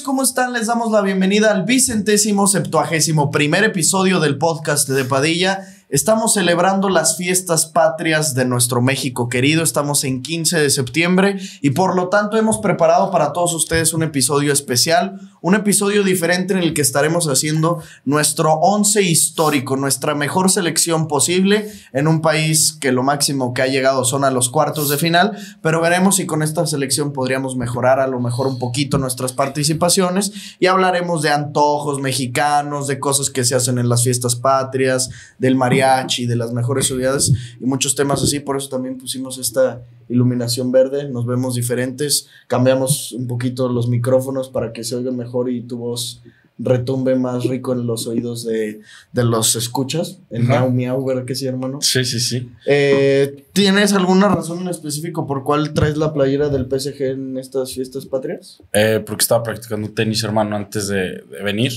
¿cómo están? Les damos la bienvenida al vicentésimo septuagésimo primer episodio del podcast de Padilla. Estamos celebrando las fiestas patrias de nuestro México querido. Estamos en 15 de septiembre y por lo tanto hemos preparado para todos ustedes un episodio especial, un episodio diferente en el que estaremos haciendo nuestro once histórico, nuestra mejor selección posible en un país que lo máximo que ha llegado son a los cuartos de final, pero veremos si con esta selección podríamos mejorar a lo mejor un poquito nuestras participaciones y hablaremos de antojos mexicanos, de cosas que se hacen en las fiestas patrias, del mariachi de las mejores ciudades y muchos temas así. Por eso también pusimos esta iluminación verde. Nos vemos diferentes. Cambiamos un poquito los micrófonos para que se oiga mejor y tu voz retumbe más rico en los oídos de, los escuchas. El miau miau, ¿verdad que sí, hermano? Sí, sí, sí. Eh, ¿Tienes alguna razón en específico por cual traes la playera del PSG en estas fiestas patrias? Eh, porque estaba practicando tenis, hermano, antes de, venir.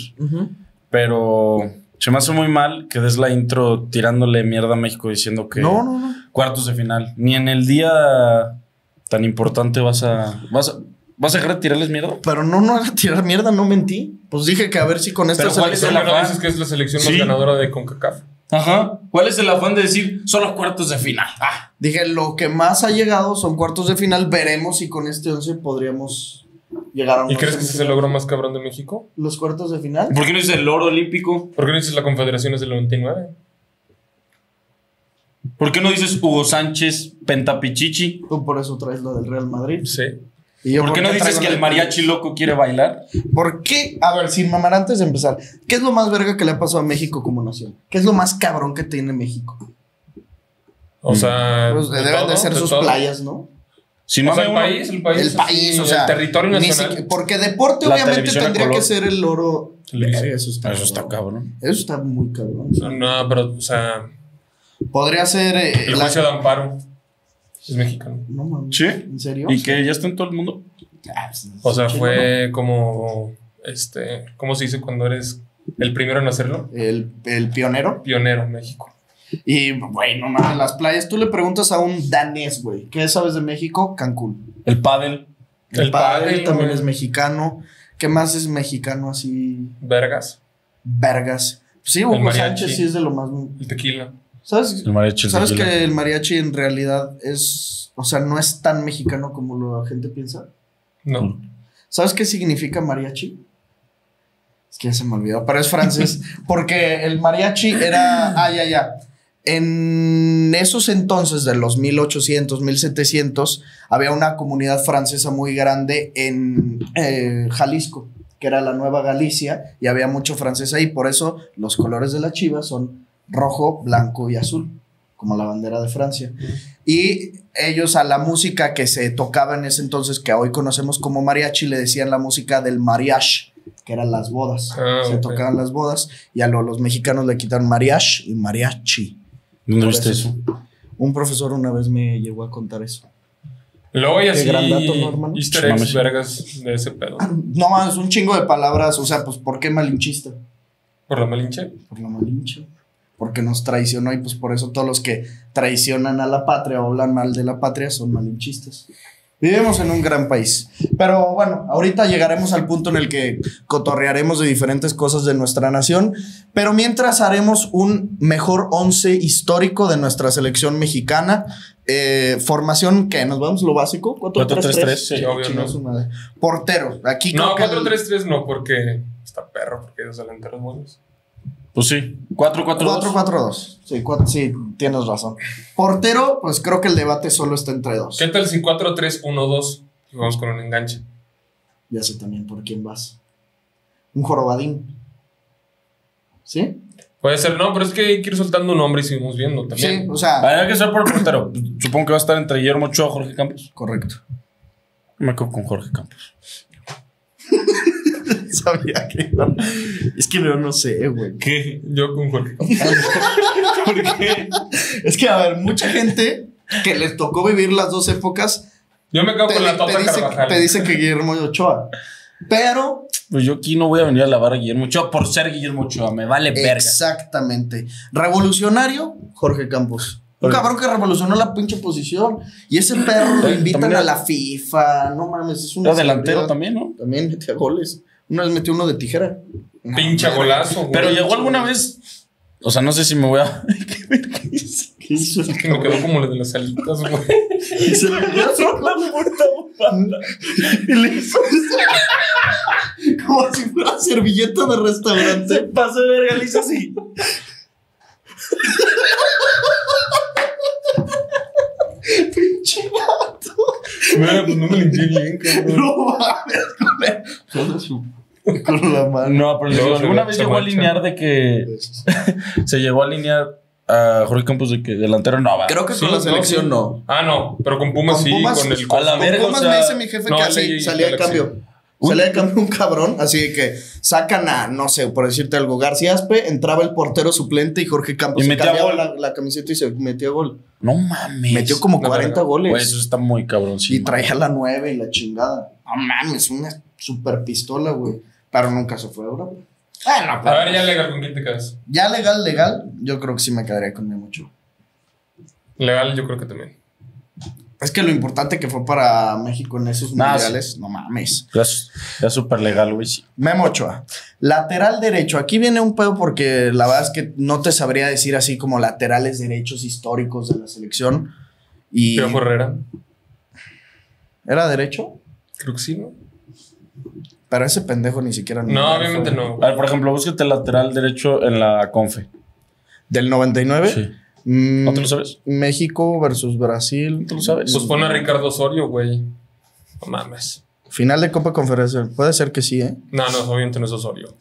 Pero se me hace muy mal que des la intro tirándole mierda a México diciendo que no, no, no. cuartos de final. Ni en el día tan importante vas a, vas a, vas a dejar de tirarles mierda. Pero no, no a tirar mierda, no mentí. Pues dije que a ver si con esta selección. ¿Cuál dices que es la selección más ganadora de CONCACAF? Ajá. ¿Cuál es el afán de decir son los cuartos de final? Ah. Dije, lo que más ha llegado son cuartos de final. Veremos si con este 11 podríamos ¿Y crees que ese es el logro más cabrón de México? Los cuartos de final. ¿Por qué no dices el oro olímpico? ¿Por qué no dices la Confederación es del 99? ¿Por qué no dices Hugo Sánchez Pentapichichi? Tú por eso traes lo del Real Madrid. Sí. ¿Por, qué no dices que el mariachi loco quiere bailar? ¿Por qué? A ver, sin mamar, antes de empezar, ¿qué es lo más verga que le ha pasado a México como nación? ¿Qué es lo más cabrón que tiene México? O sea. Pues deben de ser sus playas, ¿no? Si no el, país, el país, el país, o sea, el territorio nacional. porque deporte obviamente tendría que ser el oro. Eso está, eso está cabrón. Eso está muy cabrón. No, pero, o sea. Podría ser. Eh, el juicio de amparo. Es mexicano. No mames. ¿Sí? ¿En serio? ¿Y que ya está en todo el mundo? Ah, pues, o sea, fue como. Este. ¿Cómo se dice cuando eres el primero en hacerlo? El, el pionero. Pionero en México. Y, bueno, no las playas. Tú le preguntas a un danés, güey, ¿qué sabes de México? Cancún. El pádel. El, pádel, también es mexicano. ¿Qué más es mexicano así? Vergas. Vergas. Sí, Hugo Sánchez sí es de lo más. El tequila. ¿Sabes? ¿Sabes que el mariachi en realidad es. O sea, no es tan mexicano como la gente piensa? No. ¿Sabes qué significa mariachi? Es que ya se me olvidó, pero es francés. porque el mariachi era. Ah, ya, ya. En esos entonces, de los 1800, 1700, había una comunidad francesa muy grande en eh, Jalisco, que era la Nueva Galicia, y había mucho francés ahí. Por eso los colores de la chiva son rojo, blanco y azul, como la bandera de Francia. Y ellos a la música que se tocaba en ese entonces, que hoy conocemos como mariachi, le decían la música del mariage que eran las bodas. Ah, se tocaban las bodas y a los mexicanos le quitaron mariage y mariachi. ¿Dónde viste eso? Un profesor una vez me llegó a contar eso. Luego hay así gran dato, ¿no, easter eggs vergas de ese pedo. No, es un chingo de palabras. O sea, pues, ¿por qué malinchista? ¿Por la malinche? Por la malinche. Porque nos traicionó y pues por eso todos los que traicionan a la patria o hablan mal de la patria son malinchistas. Vivimos en un gran país. Pero bueno, ahorita llegaremos al punto en el que cotorrearemos de diferentes cosas de nuestra nación. Pero mientras haremos un mejor once histórico de nuestra selección mexicana. Eh, formación, ¿qué? ¿Nos vamos lo básico? 4-3-3. Sí, obvio, no. Portero. Aquí no, 4-3-3 no, porque está perro, porque hay dos delanteros buenos. Pues sí. 4-4-2. 4-4-2. Sí, sí, tienes razón. Portero, pues creo que el debate solo está entre dos. ¿Qué tal si 4-3-1-2? Vamos con un enganche. Ya sé también por quién vas. Un jorobadín. ¿Sí? Puede ser, no, pero es que hay que ir soltando un nombre y seguimos viendo también. Sí, o sea. Hay que ser por el portero. Supongo que va a estar entre Guillermo Ochoa y Jorge Campos. Correcto. Me quedo con Jorge Campos. Sabía que Es que no, no sé, güey. ¿Qué? Yo con Jorge. ¿Por qué? Es que, a ver, mucha gente que les tocó vivir las dos épocas. Yo me quedo con la Tota Carvajal. Te dice que Guillermo Ochoa. Pero. Pues yo aquí no voy a venir a lavar a Guillermo Ochoa por ser Guillermo Ochoa. Me vale verga. Exactamente. Revolucionario, Jorge Campos. Un cabrón que revolucionó la pinche posición. Y ese perro lo invitan a la FIFA. No mames, es un delantero también, ¿no? También metía goles. Una vez metió uno de tijera. No, golazo, güey. Pero llegó alguna vez. O sea, no sé si me voy a. ¿Qué verga hice? ¿Qué hizo el Que me quedó como lo de las alitas, güey. Y se le dio la puta bufanda. y le hizo como si fuera servilleta de restaurante. Pasó de verga, le hice así. Pinche Mira, pues no me limpié bien, cabrón. No mames, con su- Con la mano. No, pero No, digo, alguna ve- vez se llegó a alinear de que. se llegó a alinear a Jorge Campos de que delantero no va. Creo que Sí, con la no, selección sí. no. Ah, no, pero con Pumas Con sí, Pumas, con el a la Con verga, Pumas o sea, me dice mi jefe no, que salía Galaxy. cambio. Salía de cambio un cabrón, así de que sacan a, no sé, por decirte algo, García Aspe, entraba el portero suplente y Jorge Campos Y se metía cambiaba gol. La, la camiseta y se metía gol. No mames. Metió como la 40 verga. goles. Eso está muy cabrón. sí, y traía la 9 y la chingada. No mames, una super pistola, güey. Pero nunca se fue a Europa. Bueno, A ver, ya legal, ¿con quién te quedas? ya legal, legal, yo creo que sí me quedaría con mucho. Legal, yo creo que también. Es que lo importante que fue para México en esos Nah, mundiales, no mames. Ya es súper legal, güey. sí. Memo Ochoa. Lateral derecho. Aquí viene un pedo porque la verdad es que no te sabría decir así como laterales derechos históricos de la selección. Y Piojo Herrera. ¿Era derecho? Creo que sí, ¿no? Pero ese pendejo ni siquiera. No, obviamente no. A ver, por ejemplo, búsquete el lateral derecho en la Confe. ¿Del 99? Sí. Mm, ¿No te lo sabes? México versus Brasil. ¿Tú lo sabes? Pues pone a Ricardo Osorio, güey. No mames. Final de Copa Conferencia. Puede ser que sí, ¿eh? No, no, obviamente no es Osorio.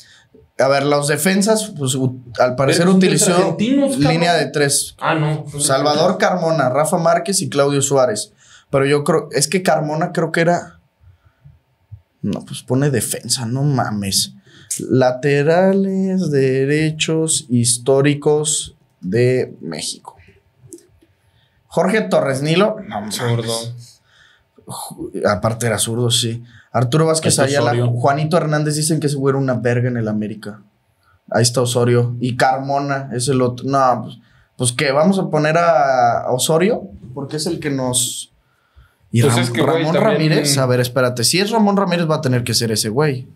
A ver, los defensas, pues al parecer utilizó línea de tres. Ah, no. Salvador Carmona, Rafa Márquez y Claudio Suárez. Pero yo creo, es que Carmona creo que era. No, pues pone defensa, no mames. Laterales derechos históricos de México. Jorge Torres Nilo, no. Zurdo. Aparte era zurdo, sí. Arturo Vázquez Ayala, Osorio. Juanito Hernández dicen que ese güey era una verga en el América. Ahí está Osorio. Y Carmona es el otro. No, pues, pues que vamos a poner a Osorio, porque es el que nos. Y Pues Ram- es que, güey, Ramón también- Ramírez, a ver, espérate. Si es Ramón Ramírez, va a tener que ser ese güey.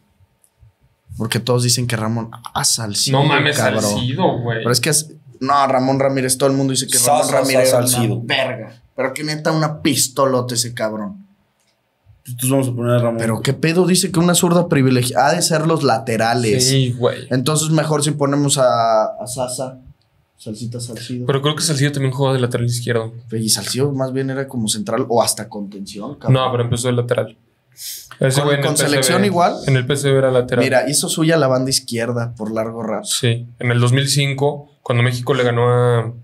Porque todos dicen que Ramón. Ah, Salcido. No mames, cabrón. Salcido, güey. Pero es que es. No, Ramón Ramírez, todo el mundo dice que Ramón Ramírez era una Salcido. verga. Pero que neta una pistolote ese cabrón. Entonces vamos a poner a Ramón. Pero qué pedo dice que una zurda privilegiada ha de ser los laterales. Sí, güey. Entonces mejor si ponemos a, a Sasa, Salsita Salcido. Pero creo que Salcido también jugó de lateral izquierdo. y Salcido más bien era como central o hasta contención. cabrón. No, pero empezó de lateral. Ese ¿Con- con selección igual? En el PSV era lateral. Mira, hizo suya la banda izquierda por largo rato. Sí. En el 2005, cuando México le ganó a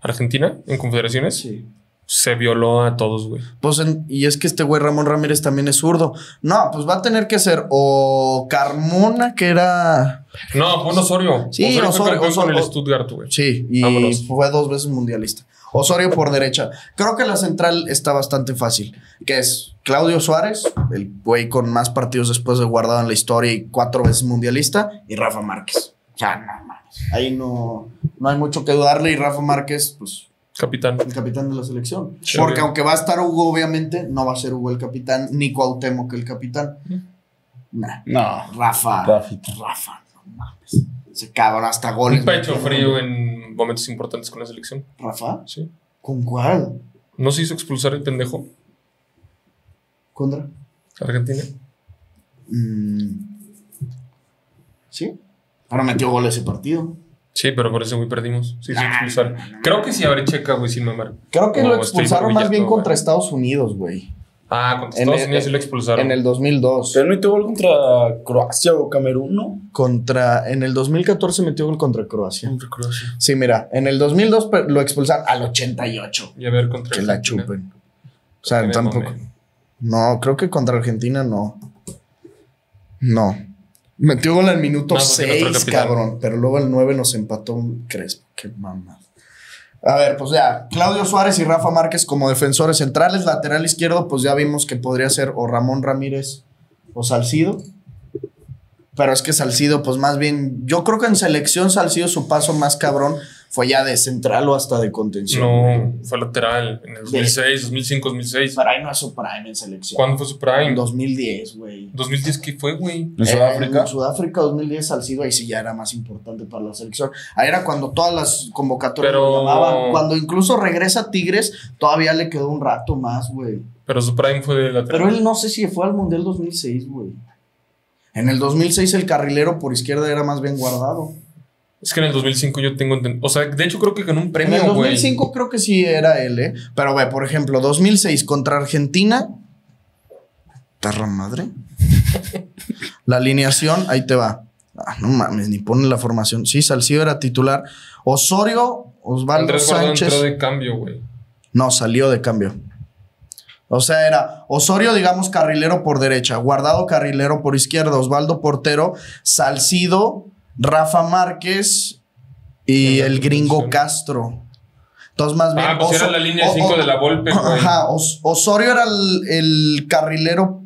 Argentina en Confederaciones, Sí. se violó a todos, güey. Pues en- y es que este güey Ramón Ramírez también es zurdo. No, pues va a tener que ser o Carmona, que era. No, fue un Osorio. Sí, Osorio, Osorio, fue Osorio. con el Stuttgart, güey. Sí, y Vámonos. fue dos veces mundialista. Osorio por derecha. Creo que la central está bastante fácil. Que es Claudio Suárez, el güey con más partidos después de guardado en la historia y cuatro veces mundialista, y Rafa Márquez. Sea, no. Ahí no, no hay mucho que dudarle. Y Rafa Márquez, pues, Capitán. el capitán de la selección. Sí, Porque aunque va a estar Hugo, obviamente, no va a ser Hugo el capitán, ni Cuauhtémoc el capitán. Nah. No. Rafa. Rafita. Rafa, no mames. Ese cabrón hasta goles. Un pecho frío en momentos importantes con la selección. Rafa, Sí. ¿con cuál? ¿No se hizo expulsar el pendejo? ¿Contra? Argentina. Mm. Sí. Pero metió gol ese partido. Sí, pero por ese güey perdimos. Sí, sí, Nah, expulsar. no, no, no. Creo que sí habré checa, güey, sin mamar. Creo que No, lo expulsaron más bien contra. Estados Unidos, güey. Ah, contra En Estados el- Unidos sí lo expulsaron. En el 2002. Pero no metió gol contra Croacia o Camerún, ¿no? Contra, en el 2014 metió gol contra Croacia. Contra Croacia. Sí, mira, en el 2002 pe- lo expulsaron al 88. Y a ver contra Que la chupen. O sea, tampoco. No, creo que contra Argentina no. No. Metió gol al minuto No, porque nuestro 6, capitán. cabrón. Pero luego el 9 nos empató un Crespo. Qué mamá. A ver, pues ya. Claudio Suárez y Rafa Márquez como defensores centrales. Lateral izquierdo, pues ya vimos que podría ser o Ramón Ramírez o Salcido. Pero es que Salcido, pues más bien. Yo creo que en selección Salcido su paso más cabrón ¿Fue ya de central o hasta de contención? No, fue lateral en el 2006, 2005, 2006. Pero ahí no es su prime en selección. ¿Cuándo fue su prime? En 2010, güey. 2010, ¿qué fue, güey? ¿En Sudáfrica? En Sudáfrica 2010 Salcido, ahí sí ya era más importante para la selección. Ahí era cuando todas las convocatorias Pero- lo llamaban. Cuando incluso regresa a Tigres, todavía le quedó un rato más, güey. Pero su prime fue de lateral. Pero él no sé si fue al Mundial 2006, güey. En el 2006 el carrilero por izquierda era más bien guardado. Es que en el 2005 yo tengo entendido. O sea, de hecho creo que ganó un En el premio, güey. 2005 creo que sí era él, ¿eh? Pero, ve, por ejemplo, 2006 contra Argentina. Perra madre. la alineación, ahí te va. Ah, no mames, ni pone la formación. Sí, Salcido era titular. Osorio, Osvaldo Andrés Sánchez. entró de cambio, güey. No, salió de cambio. O sea, era Osorio, digamos, carrilero por derecha, Guardado carrilero por izquierda, Osvaldo portero, Salcido, Rafa Márquez y el gringo. Castro. Entonces, más bien. Ah, pues era la línea o- 5 o- de la Volpe. Ajá, Os- Osorio era el, el carrilero.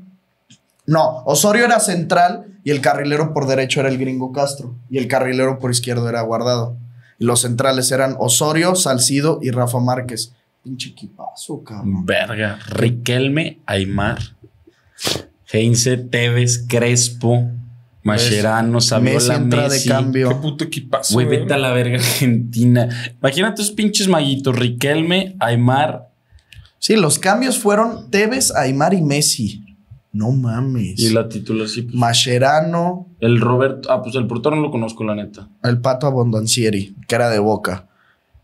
No, Osorio era central y el carrilero por derecho era el gringo Castro. Y el carrilero por izquierdo era Guardado. Y los centrales eran Osorio, Salcido y Rafa Márquez. Pinche equipazo, cabrón. Verga. Riquelme, Aymar, Heinze, Tevez, Crespo, Mascherano, Messi Saviola, entra Messi. de cambio. Qué puto equipazo, Güey, güey. vete a la verga Argentina. Imagínate esos pinches maguitos. Riquelme, Aymar Sí, los cambios fueron Tevez, Aymar y Messi. No mames. y la titular sí. pues, Mascherano, el Roberto. Ah, pues el portero no lo conozco, la neta. el Pato Abondancieri, que era de Boca.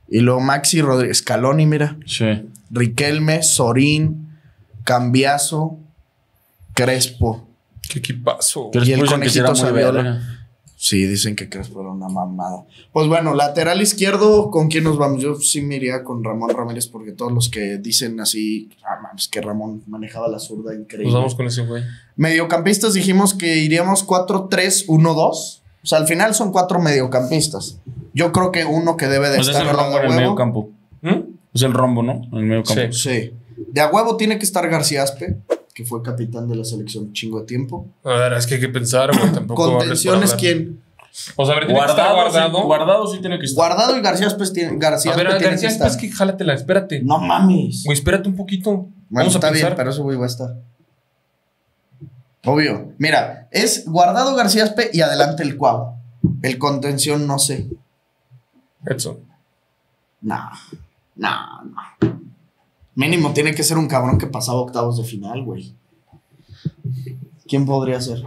Y luego Maxi Rodríguez, Scaloni, mira. Sí. Riquelme, Sorín, Cambiazo, Crespo. Qué equipazo. Y el conejito Saviola. Sí, dicen que Crespo era una mamada. Pues bueno, lateral izquierdo, ¿con quién nos vamos? Yo sí me iría con Ramón Ramírez porque todos los que dicen así, ah, mames, que Ramón manejaba la zurda increíble. Nos vamos con ese güey. Mediocampistas dijimos que iríamos 4-3-1-2. O sea, al final son cuatro mediocampistas. Yo creo que uno que debe de Pues es estar el rombo en el medio campo. ¿Mm? Es el rombo, ¿no? En el medio campo. Sí. Sí. De a huevo tiene que estar García Aspe, que fue capitán de la selección un chingo de tiempo. A ver, es que hay que pensar, güey. Tampoco Contenciones, hablar. ¿quién? O sea, a ver, tiene que estar Guardado, guardado. Sí, guardado sí tiene que estar. Guardado y García Aspe tiene, García a ver, tiene García, que estar. es que jálatela, espérate. No mames. Güey, espérate un poquito. Bueno, Vamos a está pensar. bien, pero eso güey va a estar. Obvio. Mira, es guardado García Aspe y adelante el Cuau. El contención, no sé. Edson. No, no, no. Mínimo tiene que ser un cabrón que pasaba octavos de final, güey. ¿Quién podría ser?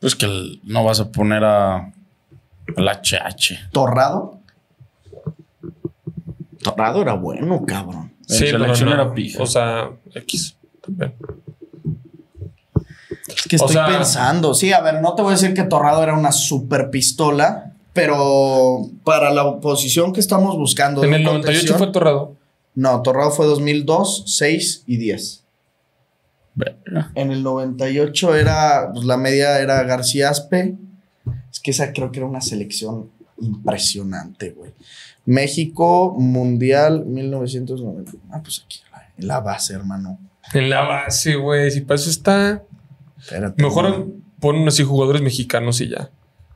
Pues que el- no vas a poner a. Al HH. ¿Torrado? Torrado era bueno, cabrón. En pero selección no. era pija. O sea, X. También. Es que O estoy sea- pensando. Sí, a ver, no te voy a decir que Torrado era una super pistola, pero para la posición que estamos buscando. En el 98 contención- fue Torrado. No, Torrado fue 2002, 6 y 10. Verga. En el 98 era, pues la media era García Aspe. Es que esa creo que era una selección impresionante, güey. México, Mundial 1990. Ah, pues aquí, en la base, hermano. En la base, güey. Si para eso está. Espérate. Mejor ponen así jugadores mexicanos y ya.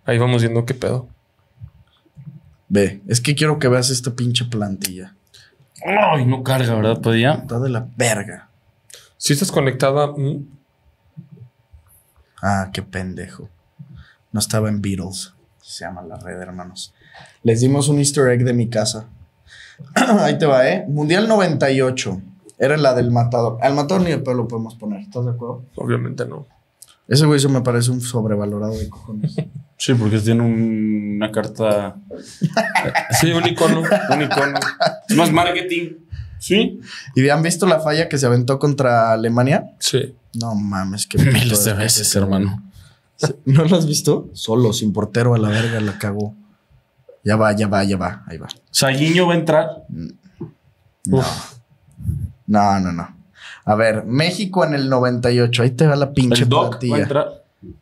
Ahí vamos viendo qué pedo. Ve, es que quiero que veas esta pinche plantilla. Ay, no carga, ¿verdad? Podía. Está de la verga. Si estás conectada. ¿mm? Ah, qué pendejo. No estaba en Beatles. Se llama la red, hermanos. Les dimos un easter egg de mi casa. Ahí te va, ¿eh? Mundial 98. Era la del matador. Al matador ni de pelo lo podemos poner. ¿Estás de acuerdo? Obviamente no. Ese güey se me parece un sobrevalorado de cojones. Sí, porque tiene un- una carta. Sí, un icono. Un icono. Es más marketing. Sí. ¿Y han visto la falla que se aventó contra Alemania? Sí. No mames, qué Miles de veces, hermano. ¿No lo has visto? Solo, sin portero a la verga, la cagó. Ya va, ya va, ya va. Ahí va. Saguiño va a entrar. No. No, no, no. A ver, México en el 98. Ahí te va la pinche plantilla.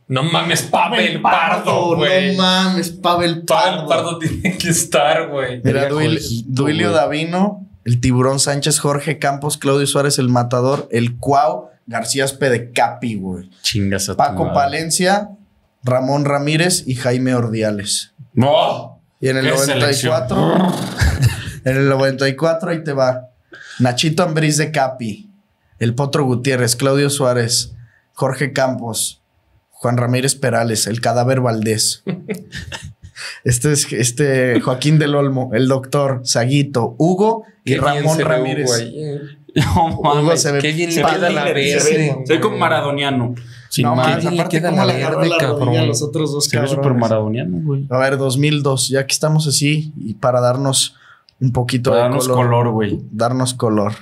No mames, Pavel Pardo, güey. No mames, Pavel Pavel Pardo. Pardo tiene que estar, güey. Mira, Verga, Duil- Duilio. Davino, el Tiburón Sánchez, Jorge Campos, Claudio Suárez, el Matador, el Cuau, García Aspe de Capi, güey. Chingas a Paco. Palencia, Ramón Ramírez y Jaime Ordiales. No. Y en el ¿Qué 94. en el 94 ahí te va. Nachito Ambriz de Capi. El Potro Gutiérrez. Claudio Suárez. Jorge Campos. Juan Ramírez Perales. El Cadáver Valdés. Este es este Joaquín del Olmo, el doctor Saguito, Hugo y Qué Ramón Ramírez. Hugo eh. No Hugo mames. se ve Qué bien le queda la se ve- verde. Soy como maradoniano. Sin No más. mames, bien le aparte queda cómo la verde, la cabrón. a los otros dos Se ve súper maradoniano, güey. A ver, 2002, ya que estamos así y para darnos un poquito Para de darnos color, color, güey. darnos color.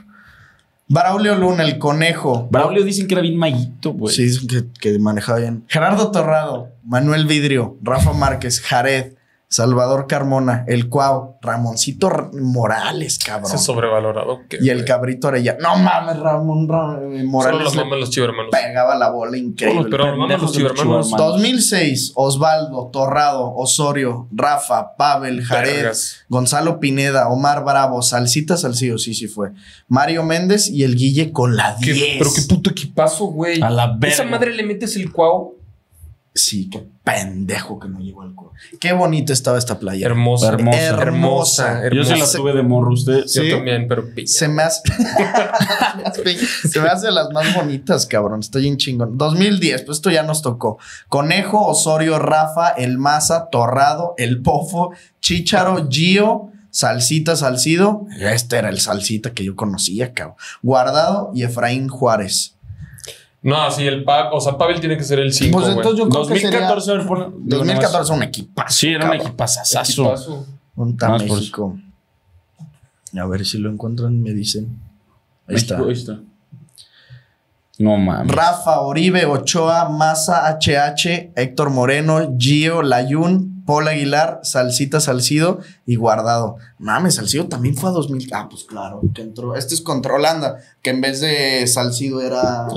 Braulio Luna, el conejo. Braulio dicen que era bien maguito, güey. Sí, dicen que, que manejaba bien. Gerardo Torrado, Manuel Vidrio, Rafa Márquez, Jared, Salvador Carmona, El Cuau, Ramoncito Morales, cabrón. Ese sobrevalorado. que- Y el cabrito Arellano. No mames, Ramón Ra- eh, Solo Morales los le maman los chivermanos. pegaba la bola increíble. Pero los pendejos de los chivermanos. chivermanos. 2006, Osvaldo, Torrado, Osorio, Rafa, Pavel, Jared, Vergas. Gonzalo Pineda, Omar Bravo, Salsita Salcido, sí, sí fue. Mario Méndez y el Guille con la Qué- 10. pero qué puto equipazo, güey. A la verga. Esa madre le metes el cuau. Sí, qué pendejo que no llegó al cuerpo. Qué bonita estaba esta playa. Hermosa. Hermosa. Hermosa. Yo se la tuve de morro, usted. Yo Sí. también, pero pilla. Se me hace. se me hace de las más bonitas, cabrón. Estoy bien chingón. 2010, pues esto ya nos tocó. Conejo, Osorio, Rafa, El Maza, Torrado, El Pofo, Chícharo, Gio, Salsita, Salcido. Este era el Salsita que yo conocía, cabrón. Guardado y Efraín Juárez. No, sí, el Pavel. O sea, Pavel tiene que ser el 5. Pues entonces yo creo que 2014, a sería. pon- 2014 un equipazo. Sí, era un equipazazazo. Un por México. A ver si lo encuentran, me dicen. Ahí está. Ahí está. No mames. Rafa, Oribe, Ochoa, Maza, HH, Héctor Moreno, Gio, Layun, Paul Aguilar, Salsita Salcido y Guardado. Mames, Salcido también fue a 2000. Ah, pues claro, que entró. Este es contra Holanda, que en vez de Salcido era.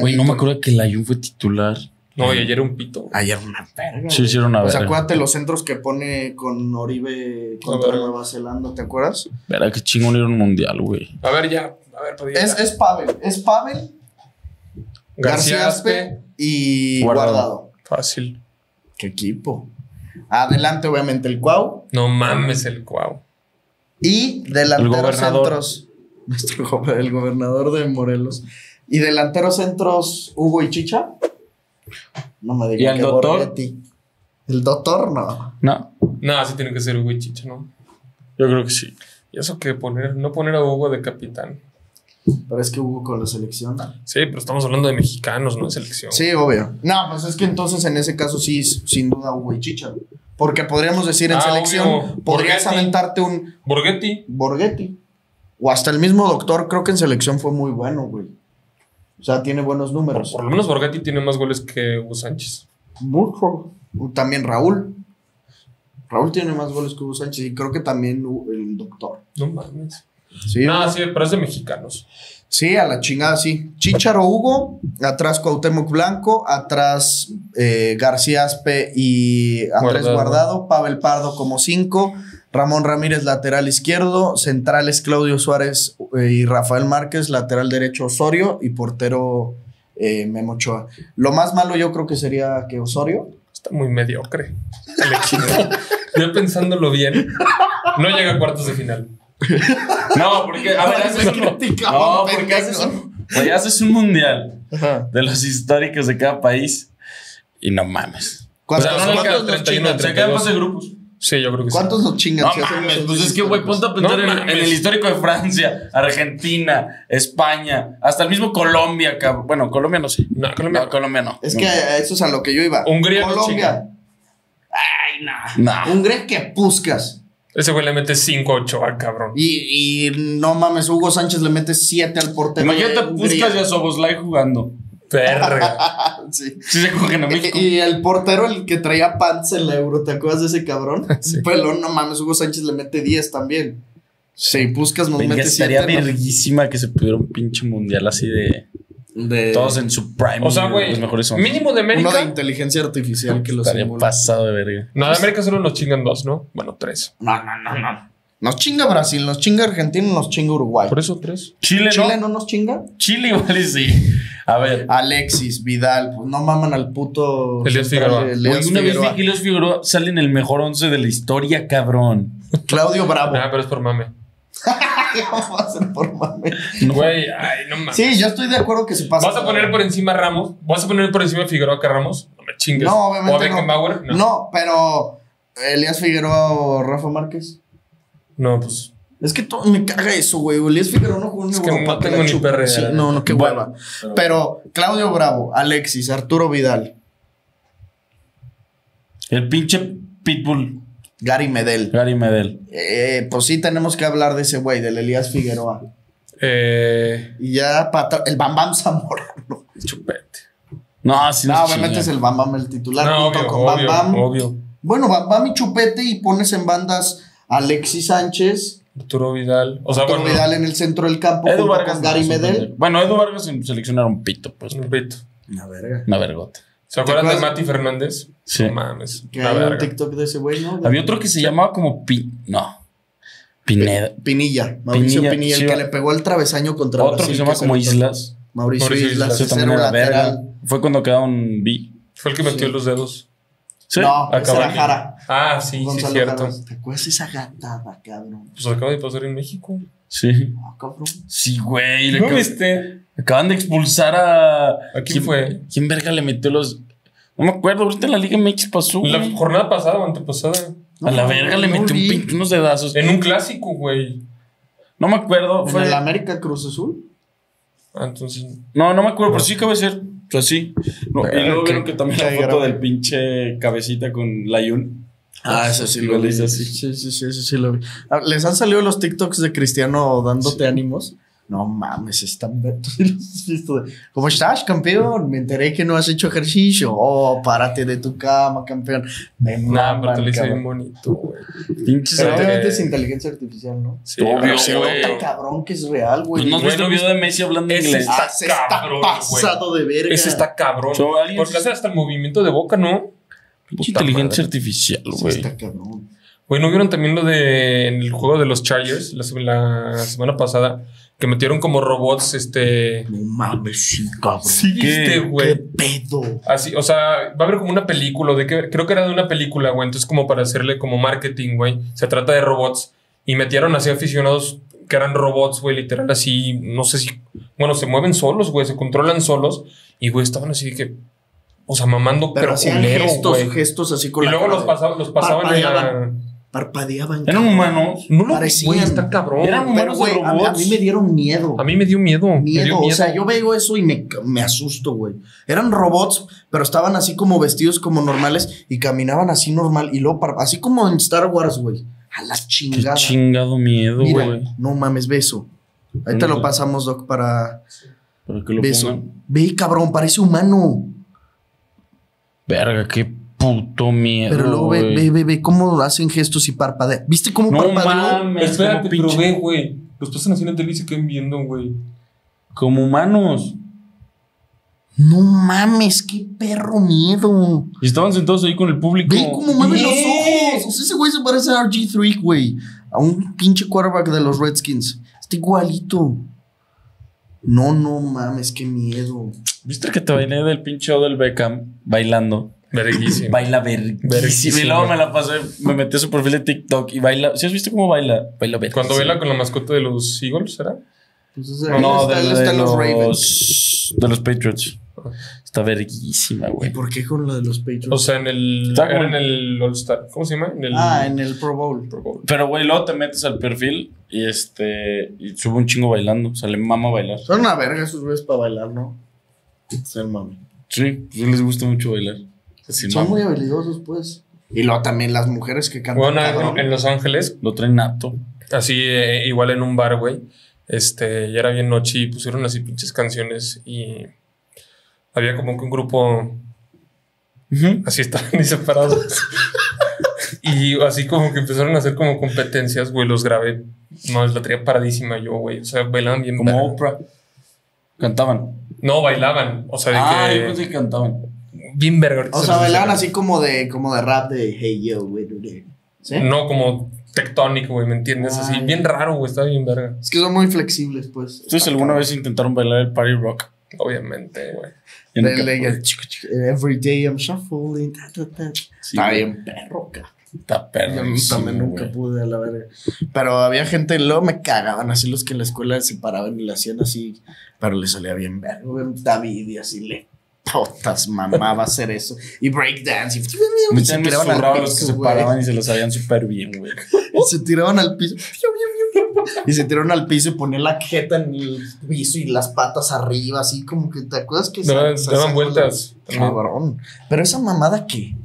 Güey, no me acuerdo que la Jun fue titular. No, y ayer era un pito. Ayer una verga. Sí, hicieron una Pues verga. acuérdate los centros que pone con Oribe contra verga. Nueva Zelanda, ¿te acuerdas? Verá qué chingón ir a un mundial, güey. A ver, ya. A ver. Es, es Pavel, es Pavel, García Aspe. Aspe y Guardado. Guardado. Fácil. ¿Qué equipo? Adelante, obviamente, el Cuau. No mames el cuau. Y delanteros El gobernador. centros. Nuestro go- el gobernador de Morelos. Y delanteros centros, Hugo y Chicha. No me digas ¿Y el que doctor? El doctor, no. No, No, sí tiene que ser Hugo y Chicha, ¿no? yo creo que sí. Y eso que poner, no poner a Hugo de capitán. Pero es que Hugo con la selección. Sí, pero estamos hablando de mexicanos, no de selección. Sí, obvio. No, pues es que entonces en ese caso sí, sin duda Hugo y Chicha. Porque podríamos decir en Ah, selección, obvio. podrías Borghetti. aventarte un Borghetti. Borghetti. O hasta el mismo doctor, creo que en selección fue muy bueno, güey. O sea, tiene buenos números. Por lo menos Borghetti tiene más goles que Hugo Sánchez. Mucho. También Raúl. Raúl tiene más goles que Hugo Sánchez y creo que también el doctor. No mames. Sí, No, sí, pero es de mexicanos. sí, a la chingada, sí. Chicharo Hugo, atrás Cuauhtémoc Blanco, atrás eh, García Aspe y Andrés Guardado. Guardado, Pavel Pardo como cinco, Ramón Ramírez lateral izquierdo, centrales Claudio Suárez eh, y Rafael Márquez, lateral derecho Osorio y portero eh, Memo Ochoa. Lo más malo yo creo que sería que Osorio. Está muy mediocre. Yo pensándolo bien, no llega a cuartos de final. No, porque, a ver, haces un, no, porque haces un, haces un mundial Ajá. de los históricos de cada país y no mames. ¿Cuántos, O sea, no cuántos 31 chingan? Se quedan 32. fase de grupos. Sí, yo creo que sí. ¿Cuántos nos chingan? No mames, pues es que, güey, ponte a pensar No en, en el histórico de Francia, Argentina, España, hasta el mismo Colombia, cabrón. Bueno, Colombia no sé. No, Colombia. No, Colombia no. Es No. que eso es a lo que yo iba. Hungría no Colombia. Nah. Hungría que Puscas. Ese güey le mete 5-8 al cabrón. Y, y no mames, Hugo Sánchez le mete 7 al portero. Imagínate de a Hungría. Puskas y a Soboslai jugando. Verga. Sí. Sí se cogen a México. Y, y el portero, el que traía pants en la euro, ¿te acuerdas de ese cabrón? Sí. Pelón, no mames, Hugo Sánchez le mete 10 también. Sí, Puscas nos Venga, mete estaría 7. verguísima que se pudiera un pinche mundial así de De, todos en su prime. O sea, güey, Los mejores son. mínimo de uno de América. inteligencia artificial que lo Estaría simula. pasado de verga. No, de América solo nos chingan dos, ¿no? Bueno, tres. No, no, no, no. Nos chinga Brasil, nos chinga Argentina, nos chinga Uruguay. Por eso tres. Chile, ¿Chile no. no nos chinga? Chile igual y sí. A ver. Alexis, Vidal, pues no maman al puto. Elías Figueroa. Una vez vi que Elias Figueroa sale en el mejor once de la historia, cabrón. Claudio Bravo. Ah, pero es por mame. ¿Cómo ser por mame? Güey, ay, no mames. Sí, yo estoy de acuerdo que se pasa. ¿Vas a poner por encima a Ramos? ¿Vas a poner por encima a Figueroa que a Ramos? No me chingues. No, ¿O a obviamente no. Beckenbauer? No. pero. Elías Figueroa o Rafa Márquez. No, pues. Es que todo me caga eso, güey. Elías Figueroa no jugó en Es que no que tengo ni perra Sí. No, no, qué Bueno, hueva. Pero Claudio Bravo, Alexis, Arturo Vidal, El pinche Pitbull, Gary Medel. Gary Medel. Eh, pues sí, tenemos que hablar de ese güey, del Elías Figueroa. Eh, Y ya, pata- el Bam Bam Zamorano. chupete. No, sí. No, obviamente es el Bam Bam el titular. No, junto obvio, con obvio, Bam Bam. obvio. Bueno, Bam Bam y Chupete y pones en bandas a Alexis Sánchez, Arturo Vidal. O sea, Arturo bueno. Vidal en el centro del campo Edu junto Vargas. con Gary Medel. Bueno, Edu Vargas un pito, pues. Un pito. Una verga. Una vergota. ¿Se acuerdan de? Mati Fernández? Sí. No mames. Una hay un verga. TikTok de ese güey, ¿no? Había otro que se llamaba como Pi. No. Pineda. Pinilla, Mauricio Pinilla, Pinilla, sí, el que va. le pegó el travesaño contra Otro Brasil, que se llama como Islas. Mauricio, Mauricio Islas, Islas. Ese ese también era era un verga. Fue cuando quedaron B. Fue el que metió Sí. los dedos. Sí. No, era. Jara. Ah, sí, sí, Gonzalo cierto. Jara. ¿Te acuerdas esa gatada, cabrón? Pues acaba de pasar en México. Sí. Ah, cabrón. Sí, güey. ¿No viste? Acaban de expulsar a. ¿A quién fue? ¿Quién verga le metió los.? No me acuerdo, ahorita en la Liga MX pasó. La güey. jornada pasada o antepasada. a la No, verga le no metió un pin- unos dedazos. En un clásico, güey. No me acuerdo. ¿En Fue... el América Cruz Azul? Ah, entonces. No, no me acuerdo, pero sí acaba de ser. O sea, sí. No, y luego vieron que también la foto grave. del pinche cabecita con Layun. Ah, eso sí lo vi. Sí, sí, sí, eso sí lo vi. Ah, ¿Les han salido los TikToks de Cristiano dándote ánimos? No mames, están... ¿Cómo estás, campeón? Me enteré que no has hecho ejercicio. Oh, párate de tu cama, campeón. Me Nah, pero te lo hice bien bonito, güey. Pinches. Obviamente es inteligencia artificial, ¿no? Sí, Obvio, Se güey. nota cabrón que es real, güey. Pues no has Güey, visto el ¿no video de Messi hablando inglés. está Ah, se está cabrón, pasado de verga. Ese está cabrón. Porque hace hasta el movimiento de boca, ¿no? Pinche inteligencia madre. artificial, güey. está cabrón. Güey, ¿no vieron también lo de en el juego de los Chargers la semana pasada? Que metieron como robots, este. No mames, sí, cabrón. Sí, ¿Qué? viste, ¿Qué güey. pedo? Así, o sea, va a haber como una película, de que creo que era de una película, güey. Entonces, como para hacerle como marketing, güey. Se trata de robots. Y metieron así aficionados que eran robots, güey, literal, así, no sé si. Bueno, se mueven solos, güey, se controlan solos. Y, güey, estaban así de que. O sea, mamando, Pero pero, culero, gestos, así con Y la luego cara los, de- pasaban los pasaban en la. Parpadeaban. Eran cabrón. humanos. No lo Parecían. Güey, está cabrón. Eran Pero, humanos güey, de a, a robots. mí me dieron miedo. A mí me dio miedo. me dio Miedo, o sea, yo veo eso y me, me asusto, güey. Eran robots, pero estaban así como vestidos como normales y caminaban así normal y luego, así como en Star Wars, güey. A la Qué chingada. chingado miedo, Mira, güey. no mames, beso. Ahí te lo pasamos, Doc, para Para que lo beso. pongan. Ve, cabrón, parece humano. Verga, qué puto miedo. Pero luego ve, ve, ve, ve cómo hacen gestos y parpadean. ¿Viste cómo No parpadeó? mames. Espérate, pero pinche- ve, güey. Los pasan así en la tele y se quedan viendo, güey. Como humanos. No mames, qué perro miedo. Y estaban sentados ahí con el público. Ve cómo mueve los ojos. O sea, ese güey se parece a RG3, güey. A un pinche quarterback de los Redskins. Está igualito. No, no mames, qué miedo. ¿Viste que te bailé del pinche del Beckham bailando? Verguísimo. Baila verguísima. Verguísima. Y luego me la pasé, me metí a su perfil de TikTok y baila. ¿Sí has visto cómo baila? Baila verguísima. Cuando vela con la mascota de los Eagles, ¿será? Pues, No, está, de, los, los, Ravens. de los Patriots. Está verguísima, ¿Y güey. por qué con lo de los Patriots? O sea, en el. Está como- en el All-Star. ¿Cómo se llama? En el. ah, en el Pro Bowl. Pro Bowl. Pero, güey, luego te metes al perfil y este. Y sube un chingo bailando. O sea, le mama bailar. Son una verga esos güeyes para bailar, ¿no? Ser mami. Sí, pues les gusta mucho bailar. Son muy habilidosos, pues. Y luego también las mujeres que cantan. Bueno, cabrón. en, en Los Ángeles, Lo traen nato. así, eh, igual en un bar, güey. Este, ya era bien noche y pusieron así pinches canciones y. Había como que un grupo así estaban y separados. y así como que empezaron a hacer como competencias, güey, los grabé. No, la traía paradísima yo, güey. O sea, bailaban bien. Como. Oprah. Cantaban. No, bailaban. O sea, de Ah, que. yo pensé que cantaban. Bien verga. O se sea, bailaban así como de, como de rap de Hey yo, güey. ¿Sí? No, como tectónico, güey, ¿me entiendes? Así, Ah, bien raro, güey, estaba bien verga. Es que son muy flexibles, pues. ¿Ustedes Está alguna vez intentaron bailar el party rock? Obviamente, güey. Every day I'm shuffling. ta, ta, ta. Sí, Está bien perro. Está Yo perrísimo, también nunca güey. pude a la verga. Pero había gente, luego me cagaban así los que en la escuela se paraban y le hacían así, pero le salía bien verga. güey. David y así le potas mamaba hacer eso. Y breakdance. Y, Me se tiraban al zurrados los que piso, se paraban y se lo sabían súper bien, güey. Y se tiraban al piso. Y se tiraron al piso y ponían la jeta en el piso y las patas arriba, así como que te acuerdas que Daban, se- daban vueltas. Cabrón. Pero esa mamada qué?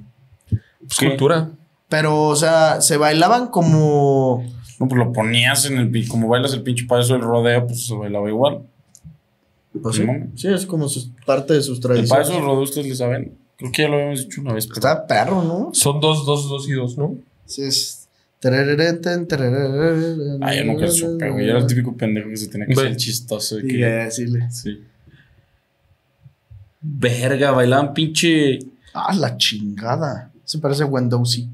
Pues cultura. Pero, o sea, se bailaban como. No, pues lo ponías en el como bailas el pinche payaso del rodeo, pues se bailaba igual. Pues sí, es como sus- parte de sus El tradiciones. del rodeo ustedes le saben. Creo que ya lo habíamos dicho una vez. pero- Está perro, ¿no? Son dos, dos, dos y dos, ¿no? Sí, es. Ah, yo nunca supe, güey. Yo era el típico pendejo que se tenía que ser chistoso. Y que- decirle. Sí. Verga, bailaban pinche. Ah, la chingada. Se parece a Wendowsi.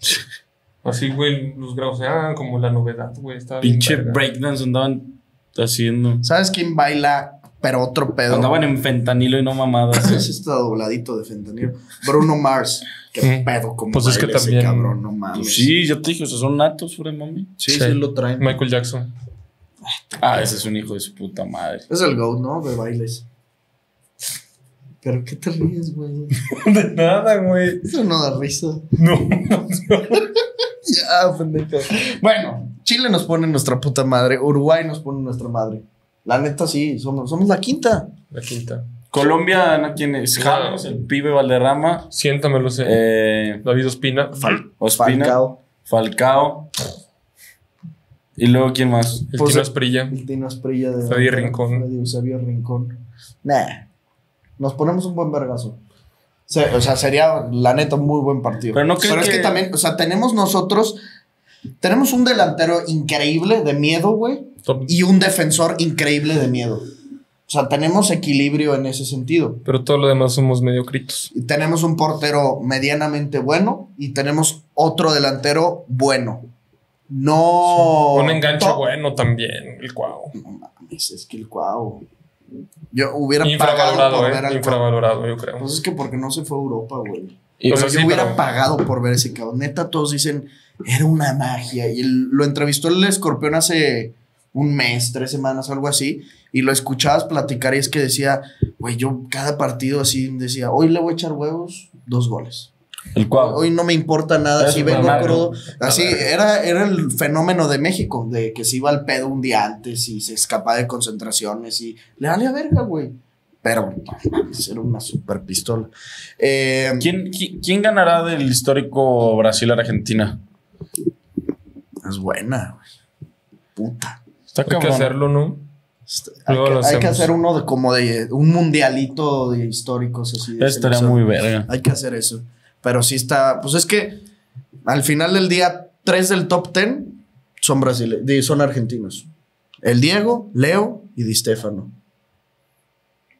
Así, güey, los grados eran como la novedad, güey. Estaba Pinche breakdance andaban haciendo. ¿Sabes quién baila? Pero otro pedo. Andaban en fentanilo y no mamadas. Ese está dobladito de fentanilo. Bruno Mars. Qué pedo como Pues es que baila ese también- cabrón, no mames. Pues sí, ya te dije, o sea, son natos, fuera mami. sí, Sí. sí lo traen. Michael Jackson. Ah, ese es un hijo de su puta madre. Es el GOAT, ¿no? De bailes. ¿Pero qué te ríes, güey? De nada, güey. Eso no da risa. No. Ya, pendejo. Bueno, Chile nos pone nuestra puta madre. Uruguay nos pone nuestra madre. La neta, sí, somos, somos la quinta. La quinta. Colombia, ¿no? ¿quién es? James, el pibe Valderrama. Siéntamelo, sé. Eh, David Ospina. Ospina. Falcao. Falcao. Y luego, ¿quién más? El Pues, Tino Esprilla. El Tino Esprilla de. Freddy Rincón. Freddy Eusebio Rincón. Nah. Nos ponemos un buen vergazo. O sea, sería la neta un muy buen partido. Pero no creo es que que- también, o sea, tenemos nosotros. Tenemos un delantero increíble de miedo, güey. Y un defensor increíble de miedo. O sea, tenemos equilibrio en ese sentido. Pero todo lo demás somos mediocritos. Y tenemos un portero medianamente bueno y tenemos otro delantero bueno. No. Un enganche bueno también, el Cuau. No mames, es que el Cuau. Yo hubiera pagado por ver eh. al Cuau. Infravalorado, yo creo. Pues es que porque no se fue a Europa, güey. Y- O sea, Pero yo sí, hubiera pero- pagado por ver ese cabrón. Neta, todos dicen, era una magia. Y lo entrevistó el escorpión hace un mes, tres semanas, algo así. Y lo escuchabas platicar y es que decía, güey, yo cada partido así decía, hoy le voy a echar huevos, dos goles. El cual. Hoy no me importa nada, Eso si vengo crudo. Así, era, era el fenómeno de México, de que se iba al pedo un día antes y se escapaba de concentraciones y le dale a verga, güey. Pero, era una super pistola. Eh, ¿Quién, quién, quién ganará del histórico Brasil-Argentina? Es buena, güey. Puta. Está Hay que hacerlo, ¿no? Hay que, hay hacer uno de como de un mundialito de históricos así. de Estaría selección. muy verga. Hay que hacer eso. Pero sí está. Pues es que al final del día, tres del top ten son brasileños, son argentinos. El Diego, Leo y Di Stefano.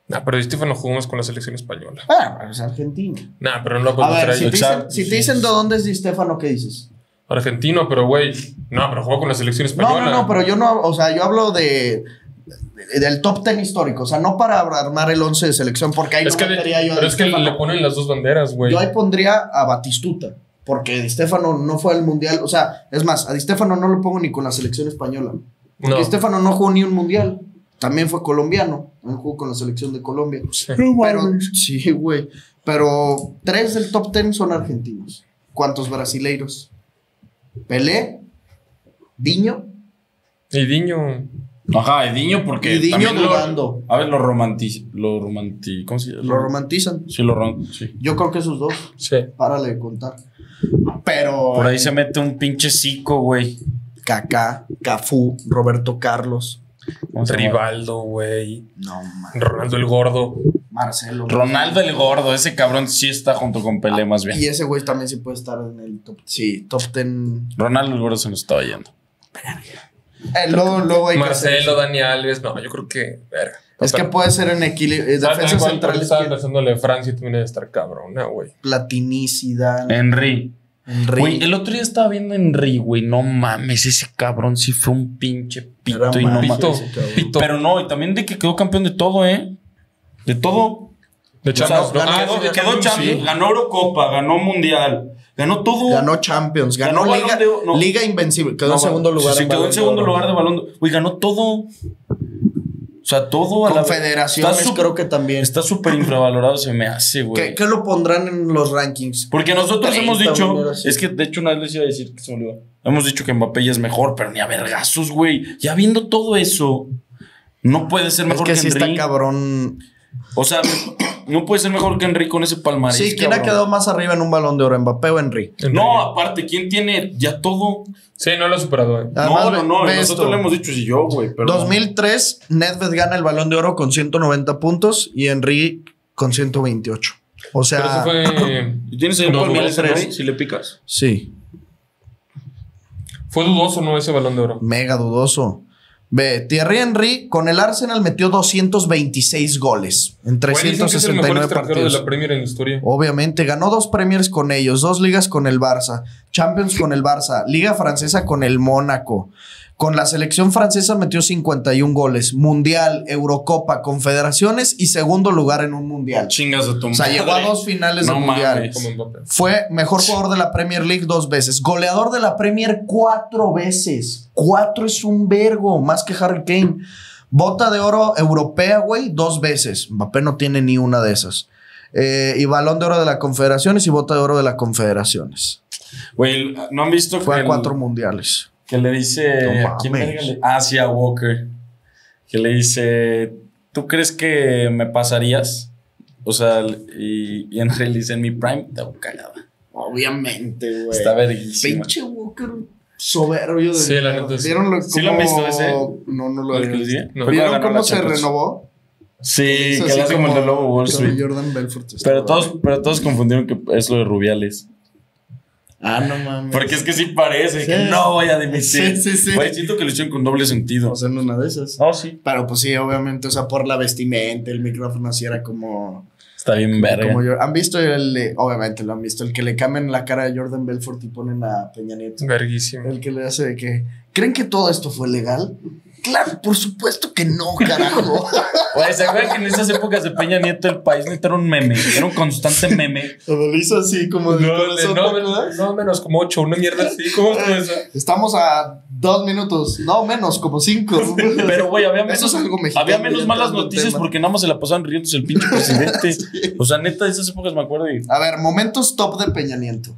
Nah, pero Di Stefano jugamos con la selección española. Ah, es Argentina. Nah, pero no lo A podemos ver, si te, dicen, si te de dónde es Di Stefano, ¿qué dices? Argentino, pero güey. No, pero jugó con la selección No, española. no, no, pero yo no, o sea, yo hablo de- del top ten histórico, o sea, no para armar el 11 de selección, porque ahí Es no que, metería yo a pero es que le ponen las dos banderas, güey. Yo ahí pondría a Batistuta, porque Di Stefano no fue al mundial, o sea, es más, a Di Stefano no lo pongo ni con la selección española, porque No. Di Stefano no jugó ni un mundial, también fue colombiano, él jugó con la selección de Colombia. Sí. Pero, sí, güey, pero tres del top ten son argentinos. ¿Cuántos brasileiros? Pelé, Diño Y Diño. Ajá, Ediño porque y Diño también lo, dudando. a ver, lo romantiza, lo romanti, ¿cómo se llama? Lo romantizan. Sí, lo rom- sí. Yo creo que esos dos. Sí. Párale de contar. Pero. Por ahí se mete un pinche cico, güey. Kaká, Cafú, Roberto Carlos. ¿Cómo se llama? Rivaldo, güey. No, man. Ronaldo el Gordo. Marcelo. Ronaldo el gordo, ese cabrón sí está junto con Pelé más bien. Y ese güey también sí puede estar en el top. Sí, top ten. Ronaldo el gordo se nos estaba yendo. Eh, luego, luego hay que Marcelo, eso. Dani Alves. No, yo creo que. Verga. Es que puede ser en equilibrio. eh, ¿Sabes Defensa central Estaba que- pensándole de Francia y también debe estar cabrón, ¿no, güey? Platini, Zidane, Henry. Henry. Güey, el otro día estaba viendo Henry, güey. No mames, ese cabrón sí fue un pinche pito Era y no. Pito, pito. Pero no, y también de que quedó campeón de todo, ¿eh? De todo. de O sea, Champions, ¿no? ganó- Ah, quedó, Champions, champion, sí. ganó Eurocopa, ganó Mundial, ganó todo. Ganó Champions, ganó, Ganó Liga, de no. Liga Invencible. Quedó No, en segundo lugar. Sí, en quedó en segundo lugar de balón. Güey, ganó todo. O sea, todo a la Confederaciones Está su- creo que también. Está súper infravalorado, se me hace, güey. ¿Qué, qué lo pondrán en los rankings? Porque nosotros 30, hemos dicho, es que de hecho una vez les iba a decir que se me olvidó. Hemos dicho que Mbappé ya es mejor, pero ni a vergazos, güey. Ya viendo todo eso, no puede ser Es mejor que que, sí Henry. está cabrón. O sea, no puede ser mejor que Henry con ese palmarés. Sí, ¿quién ha quedado más arriba en un balón de oro? ¿Mbappé o Henry? Henry. No, aparte, ¿quién tiene ya todo? Sí, no lo ha superado, eh. Además, no, no, no. Nosotros esto. le hemos dicho si yo, güey. pero- 2003, Nedved gana el balón de oro con 190 puntos y Henry con 128. O Pero sea, eso fue. ¿Y tienes ahí, ¿no? si le picas? sí, Fue dudoso, ¿no? Ese balón de oro. mega dudoso. Ve, Thierry Henry con el Arsenal metió 226 goles en Güey, dicen que es el mejor 369 extranjero de partidos. la Premier en la historia. Obviamente, ganó dos Premiers con ellos, dos ligas con el Barça, Champions con el Barça, Liga Francesa con el Mónaco. Con la selección francesa metió 51 goles, Mundial, Eurocopa, Confederaciones y segundo lugar en un Mundial. Chingas de tu O sea, madre. llegó a dos finales No de Mundial. Fue mejor jugador de la Premier League dos veces, goleador de la Premier cuatro veces. Cuatro es un vergo, más que Harry Kane. Bota de oro europea, güey, dos veces. Mbappé no tiene ni una de esas. Eh, y balón de oro de la Confederaciones y bota de oro de la Confederaciones. Güey, ¿no han visto Fue a cuatro mundiales. Que le dice. No ¿a quién le- Ah, sí, a Walker. Que le dice. ¿Tú crees que me pasarías? O sea, y, y Henry le dice: En mi prime te hago cagada. Obviamente, güey. Está verguísima. Pinche Walker soberbio de Sí, la sí. ¿Vieron lo, ¿Sí lo han cómo- visto ese? No, no lo ¿Lo dije? No. ¿Vieron cómo se Champions. renovó? Sí, que así le hace como el de Lobo Wall Street. Jordan Belfort. Pero todos, pero todos confundieron que es lo de Rubiales. Ah, no mames. Porque es que sí parece Sí. que no voy a dimitir. Sí, sí, sí. Güey, siento que lo hicieron con doble sentido. O sea, en una de esas. Oh, sí. Pero pues sí, obviamente, o sea, por la vestimenta, el micrófono así era como. Está bien verga. como yo- ¿Han visto el. obviamente lo han visto, el que le cambian la cara a Jordan Belfort y ponen a Peña Nieto? Verguísimo. El que le hace de que. ¿Creen que todo esto fue legal? Claro, por supuesto que no, carajo. Güey, ¿se acuerdan que en esas épocas de Peña Nieto el país neta era un meme? Era un constante meme. Lo hizo así como de No, corazón, no, ¿te acuerdas? no, menos como ocho, una mierda así. ¿Cómo estuvo eso? Estamos a dos minutos, no menos, como cinco. Pero, güey, había Eso menos, es algo mexicano, había menos malas noticias porque nada más se la pasaban riéndose el pinche presidente. O sea, neta, de esas épocas me acuerdo. Y... A ver, momentos top de Peña Nieto.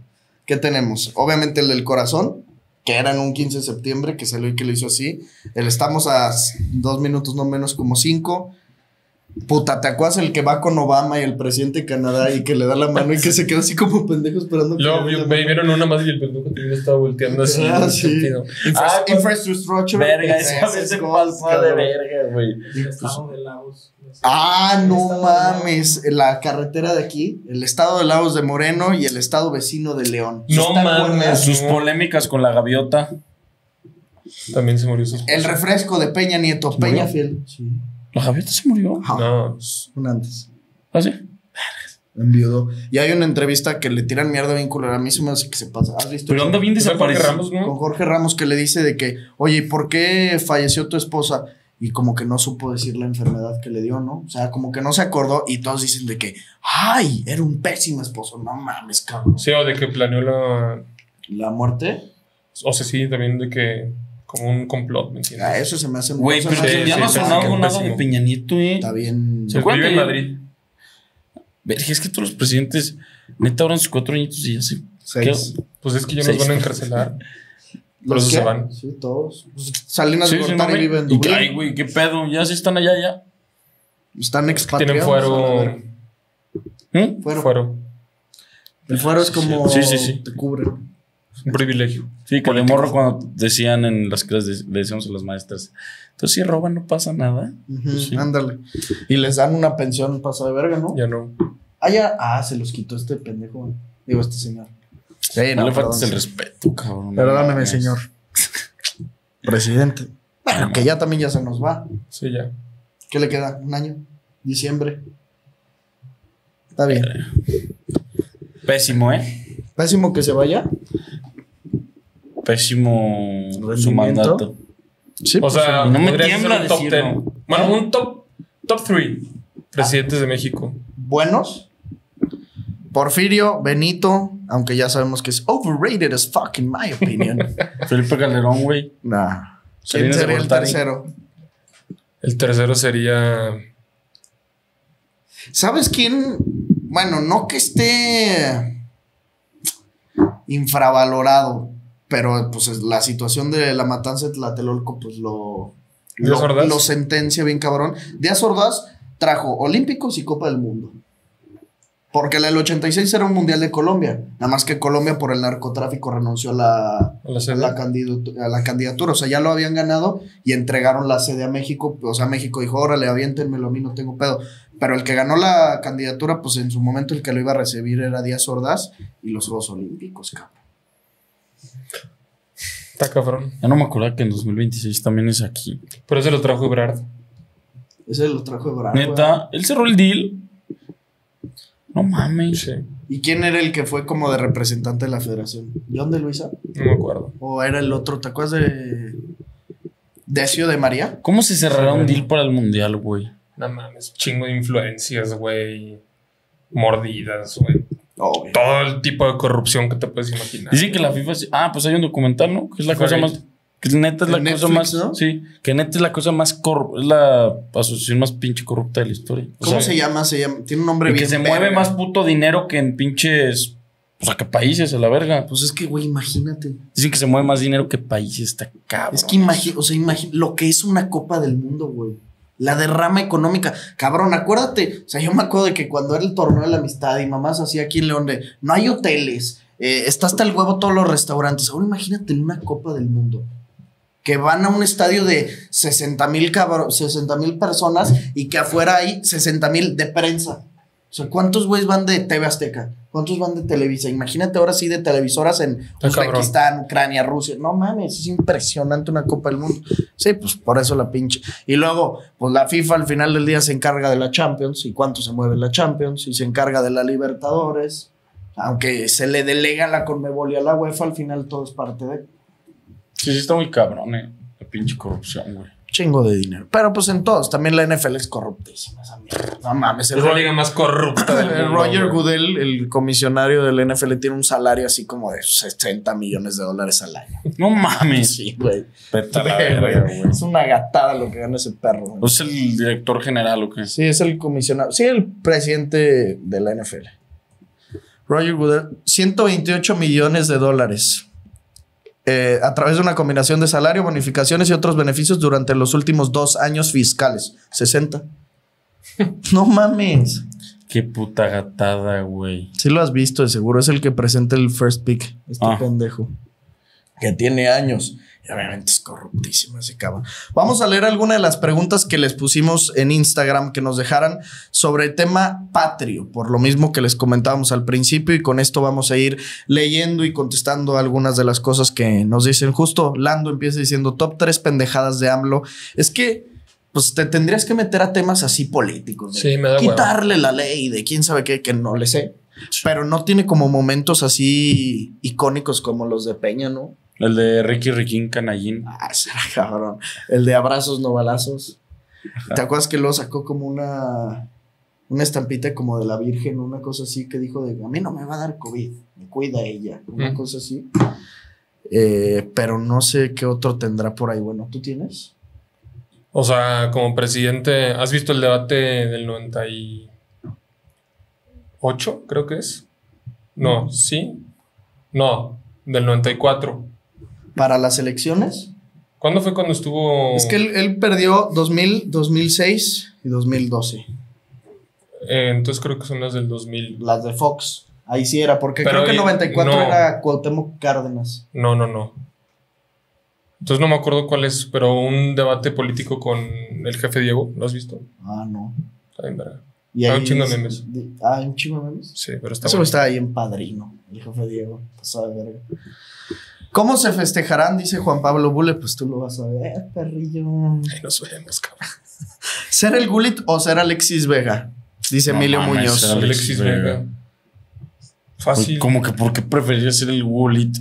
¿Qué tenemos? Obviamente el del corazón, que era en un 15 de septiembre, que salió y que lo hizo así. El estamos a dos minutos, no menos como cinco. Puta, ¿te acuerdas el que va con Obama y el presidente de Canadá y que le da la mano y que se queda así como pendejo esperando que vi- me mano? vieron una más y el pendejo también estaba volteando así. Ah, sí. Infra- Ah, infrastructure. Verga, esa vez se cosas, pasó de verga, güey. El estado de Laos. Ah, no mames. La carretera de aquí, el estado de Lagos de Moreno y el estado vecino de León. No ¿Están mames. Sus polémicas con la gaviota. También se murió su esposa. El refresco de Peña Nieto, Peña Fiel. Sí. ¿La gaviota se murió? Ajá. No, Un antes. ¿Ah, sí? Enviudó. Y hay una entrevista que le tiran mierda bien culera. A mí se me hace que se pasa. ¿Has visto? Pero anda bien ¿Fue Jorge desaparecido. Ramos, Con ¿no? Jorge Ramos que le dice de que, oye, ¿y por qué falleció tu esposa? Y como que no supo decir la enfermedad que le dio, ¿no? O sea, como que no se acordó y todos dicen de que, ay, era un pésimo esposo. No mames, cabrón. Sí, o de que planeó la. La muerte, O sea, sí, también de que. Como un complot, ¿me entiendes? a eso se me hace Güey, pero que ya sí, no ha sí, sonado nada de Peña Nieto, eh. Está bien. Se vive en Madrid. Verga, es que todos los presidentes, neta, ahora en sus cuatro añitos y ya se. Seis. Pues es que ya nos van a encarcelar. Por ¿Los eso se van. Sí, todos. Pues, Salinas Sí, de sí, Gortari no, vive en y que, Dublín. Ay, güey, qué pedo. Ya sí están allá, ya. Están expatriados. Tienen fuero. ¿Mm? Fuero. Fuero. El fuero es como. Sí, sí, sí. Te cubre. Un privilegio. Sí, que de morro cuando decían en las clases, le decíamos a las maestras, entonces si roban no pasa nada. Sí. Ándale. Y les dan una pensión pasada de verga, ¿no? Ya no. Ah, ya. Ah, se los quitó este pendejo. güey. Digo, este señor. Sí, no, no, le faltes el respeto, cabrón. Perdóname, No, señor. Presidente. Bueno, que ya también ya se nos va. Sí, ya. ¿Qué le queda? ¿Un año? Diciembre. Está bien. Pésimo, ¿eh? Pésimo que se vaya. Pésimo su mandato. Sí, O pues, sea, no me tiembla un top decirlo. 10. Bueno, un top, top 3 presidentes de México. buenos. Porfirio, Benito, aunque ya sabemos que es overrated as fuck, in my opinion. Felipe Calderón, güey. nah. ¿Quién sería el tercero? El tercero sería. ¿Sabes quién? Bueno, no que esté infravalorado, pero pues es- la situación de la matanza de Tlatelolco, pues lo, ¿Díaz lo, lo sentencia bien cabrón. Díaz Ordaz trajo Olímpicos y Copa del Mundo. Porque el 86 era un mundial de Colombia. Nada más que Colombia por el narcotráfico renunció a la, A la a sede. la, candidatu- a la candidatura. O sea, ya lo habían ganado y entregaron la sede a México. O sea, México dijo, órale, aviéntenmelo, a mí no tengo pedo. Pero el que ganó la candidatura, pues en su momento el que lo iba a recibir era Díaz Ordaz y los Juegos Olímpicos, cabrón. Está cabrón. Ya no me acuerdo que en 2026 también es aquí. Pero ese lo trajo Ebrard. Ese lo trajo de Bravo. Neta, él cerró el deal. No mames. Sí, ¿Y quién era el que fue como de representante de la federación? ¿John de Luisa? no me acuerdo. ¿O era el otro? ¿Te acuerdas de. Decio de María? ¿Cómo se cerrará un deal para el mundial, güey? No mames, chingo de influencias, güey. Mordidas, güey. Obvio. Todo el tipo de corrupción que te puedes imaginar. Dicen que la FIFA. sí- Ah, pues hay un documental, ¿no? Que es la cosa más. Que neta es la cosa más. ¿no? Sí, que neta es la cosa más corrupta. Es la asociación más pinche corrupta de la historia. O ¿Cómo sea, se llama? Se llama. Tiene un nombre Y bien. que se verga. mueve más puto dinero que en pinches. O sea, que países a la verga. Pues es que, güey, imagínate. Dicen que se mueve más dinero que países. Está cabrón. Es que imagina, o sea, imagina lo que es una Copa del Mundo, güey. La derrama económica. Cabrón, acuérdate. O sea, yo me acuerdo de que cuando era el torneo de la amistad y mamás así aquí en León de no hay hoteles, eh, está hasta el huevo todos los restaurantes. Ahora imagínate en una Copa del Mundo. Que van a un estadio de 60 mil mil personas y que afuera hay 60 mil de prensa. O sea, ¿cuántos güeyes van de TV Azteca? ¿Cuántos van de Televisa? Imagínate ahora sí de televisoras en Está cabrón. Uzbekistán, Ucrania, Rusia. No mames, es impresionante una Copa del Mundo. Sí, pues por eso la pinche. Y luego, pues la FIFA al final del día se encarga de la Champions y cuánto se mueve la Champions y se encarga de la Libertadores. Aunque se le delega la Conmebol y a la UEFA, al final todo es parte de Sí, sí, está muy cabrón, eh. La pinche corrupción, güey. Chingo de dinero. Pero pues en todos, también la NFL es corruptísima esa mierda. No mames, el Es la liga más corrupta del el mundo. Roger. Goodell, el comisionario del NFL, tiene un salario así como de 60 millones de dólares al año. No mames. Sí, güey. Es una gatada lo que gana ese perro. güey. ¿Es el director general o qué? Sí, es el comisionado. Sí, el presidente de la NFL. Roger Goodell, 128 millones de dólares. Eh, a través de una combinación de salario, bonificaciones y otros beneficios durante los últimos dos años fiscales. 60. no mames. Qué puta gatada, güey. Sí lo has visto, de seguro. Es el que presenta el first pick. Este Ah. pendejo. Que tiene años. Y obviamente es corruptísimo ese cabrón. Vamos a leer alguna de las preguntas que les pusimos en Instagram que nos dejaran sobre el tema patrio, por lo mismo que les comentábamos al principio y con esto vamos a ir leyendo y contestando algunas de las cosas que nos dicen. Justo Lando empieza diciendo top 3 pendejadas de AMLO. Es que pues te tendrías que meter a temas así políticos. Sí, me da. Quitarle la ley de quién sabe qué, que no le sé. Pero no tiene como momentos así icónicos como los de Peña, ¿no? El de Ricky Riquín Canallín. Ah, será cabrón. El de abrazos, no balazos. ¿Te acuerdas que luego sacó como una, una estampita como de la Virgen, una cosa así que dijo de a mí no me va a dar COVID, me cuida ella, una Mm. cosa así. Eh, pero no sé qué otro tendrá por ahí. Bueno, ¿tú tienes? O sea, como presidente, ¿has visto el debate del 98? Creo que es. No, ¿sí? No, del 94. Para las elecciones. ¿Cuándo fue cuando estuvo? Es que él, él perdió 2000, 2006 y 2012. Eh, entonces creo que son las del 2000. Las de Fox. Ahí sí era, porque Pero creo que ahí- 94 no. era Cuauhtémoc Cárdenas. No, no, no. Entonces no me acuerdo cuál es, pero un debate político con el jefe Diego, ¿lo has visto? Ah, no. Está bien, verga. Y Ah, ahí un chingo de memes. Ah, un chingo de memes. Sí, pero está Eso bueno. está ahí en padrino, el jefe Diego. Pasado de verga. ¿Cómo se festejarán? Dice Juan Pablo Bule. Pues tú lo vas a ver, perrillo. Ahí nos vemos, cabrón. ¿Ser el Gulit o ser Alexis Vega? Dice No Emilio mames, Muñoz. ser Alexis Alexis Vega. Vega. Fácil. Como que, ¿por qué preferiría ser el Wallet?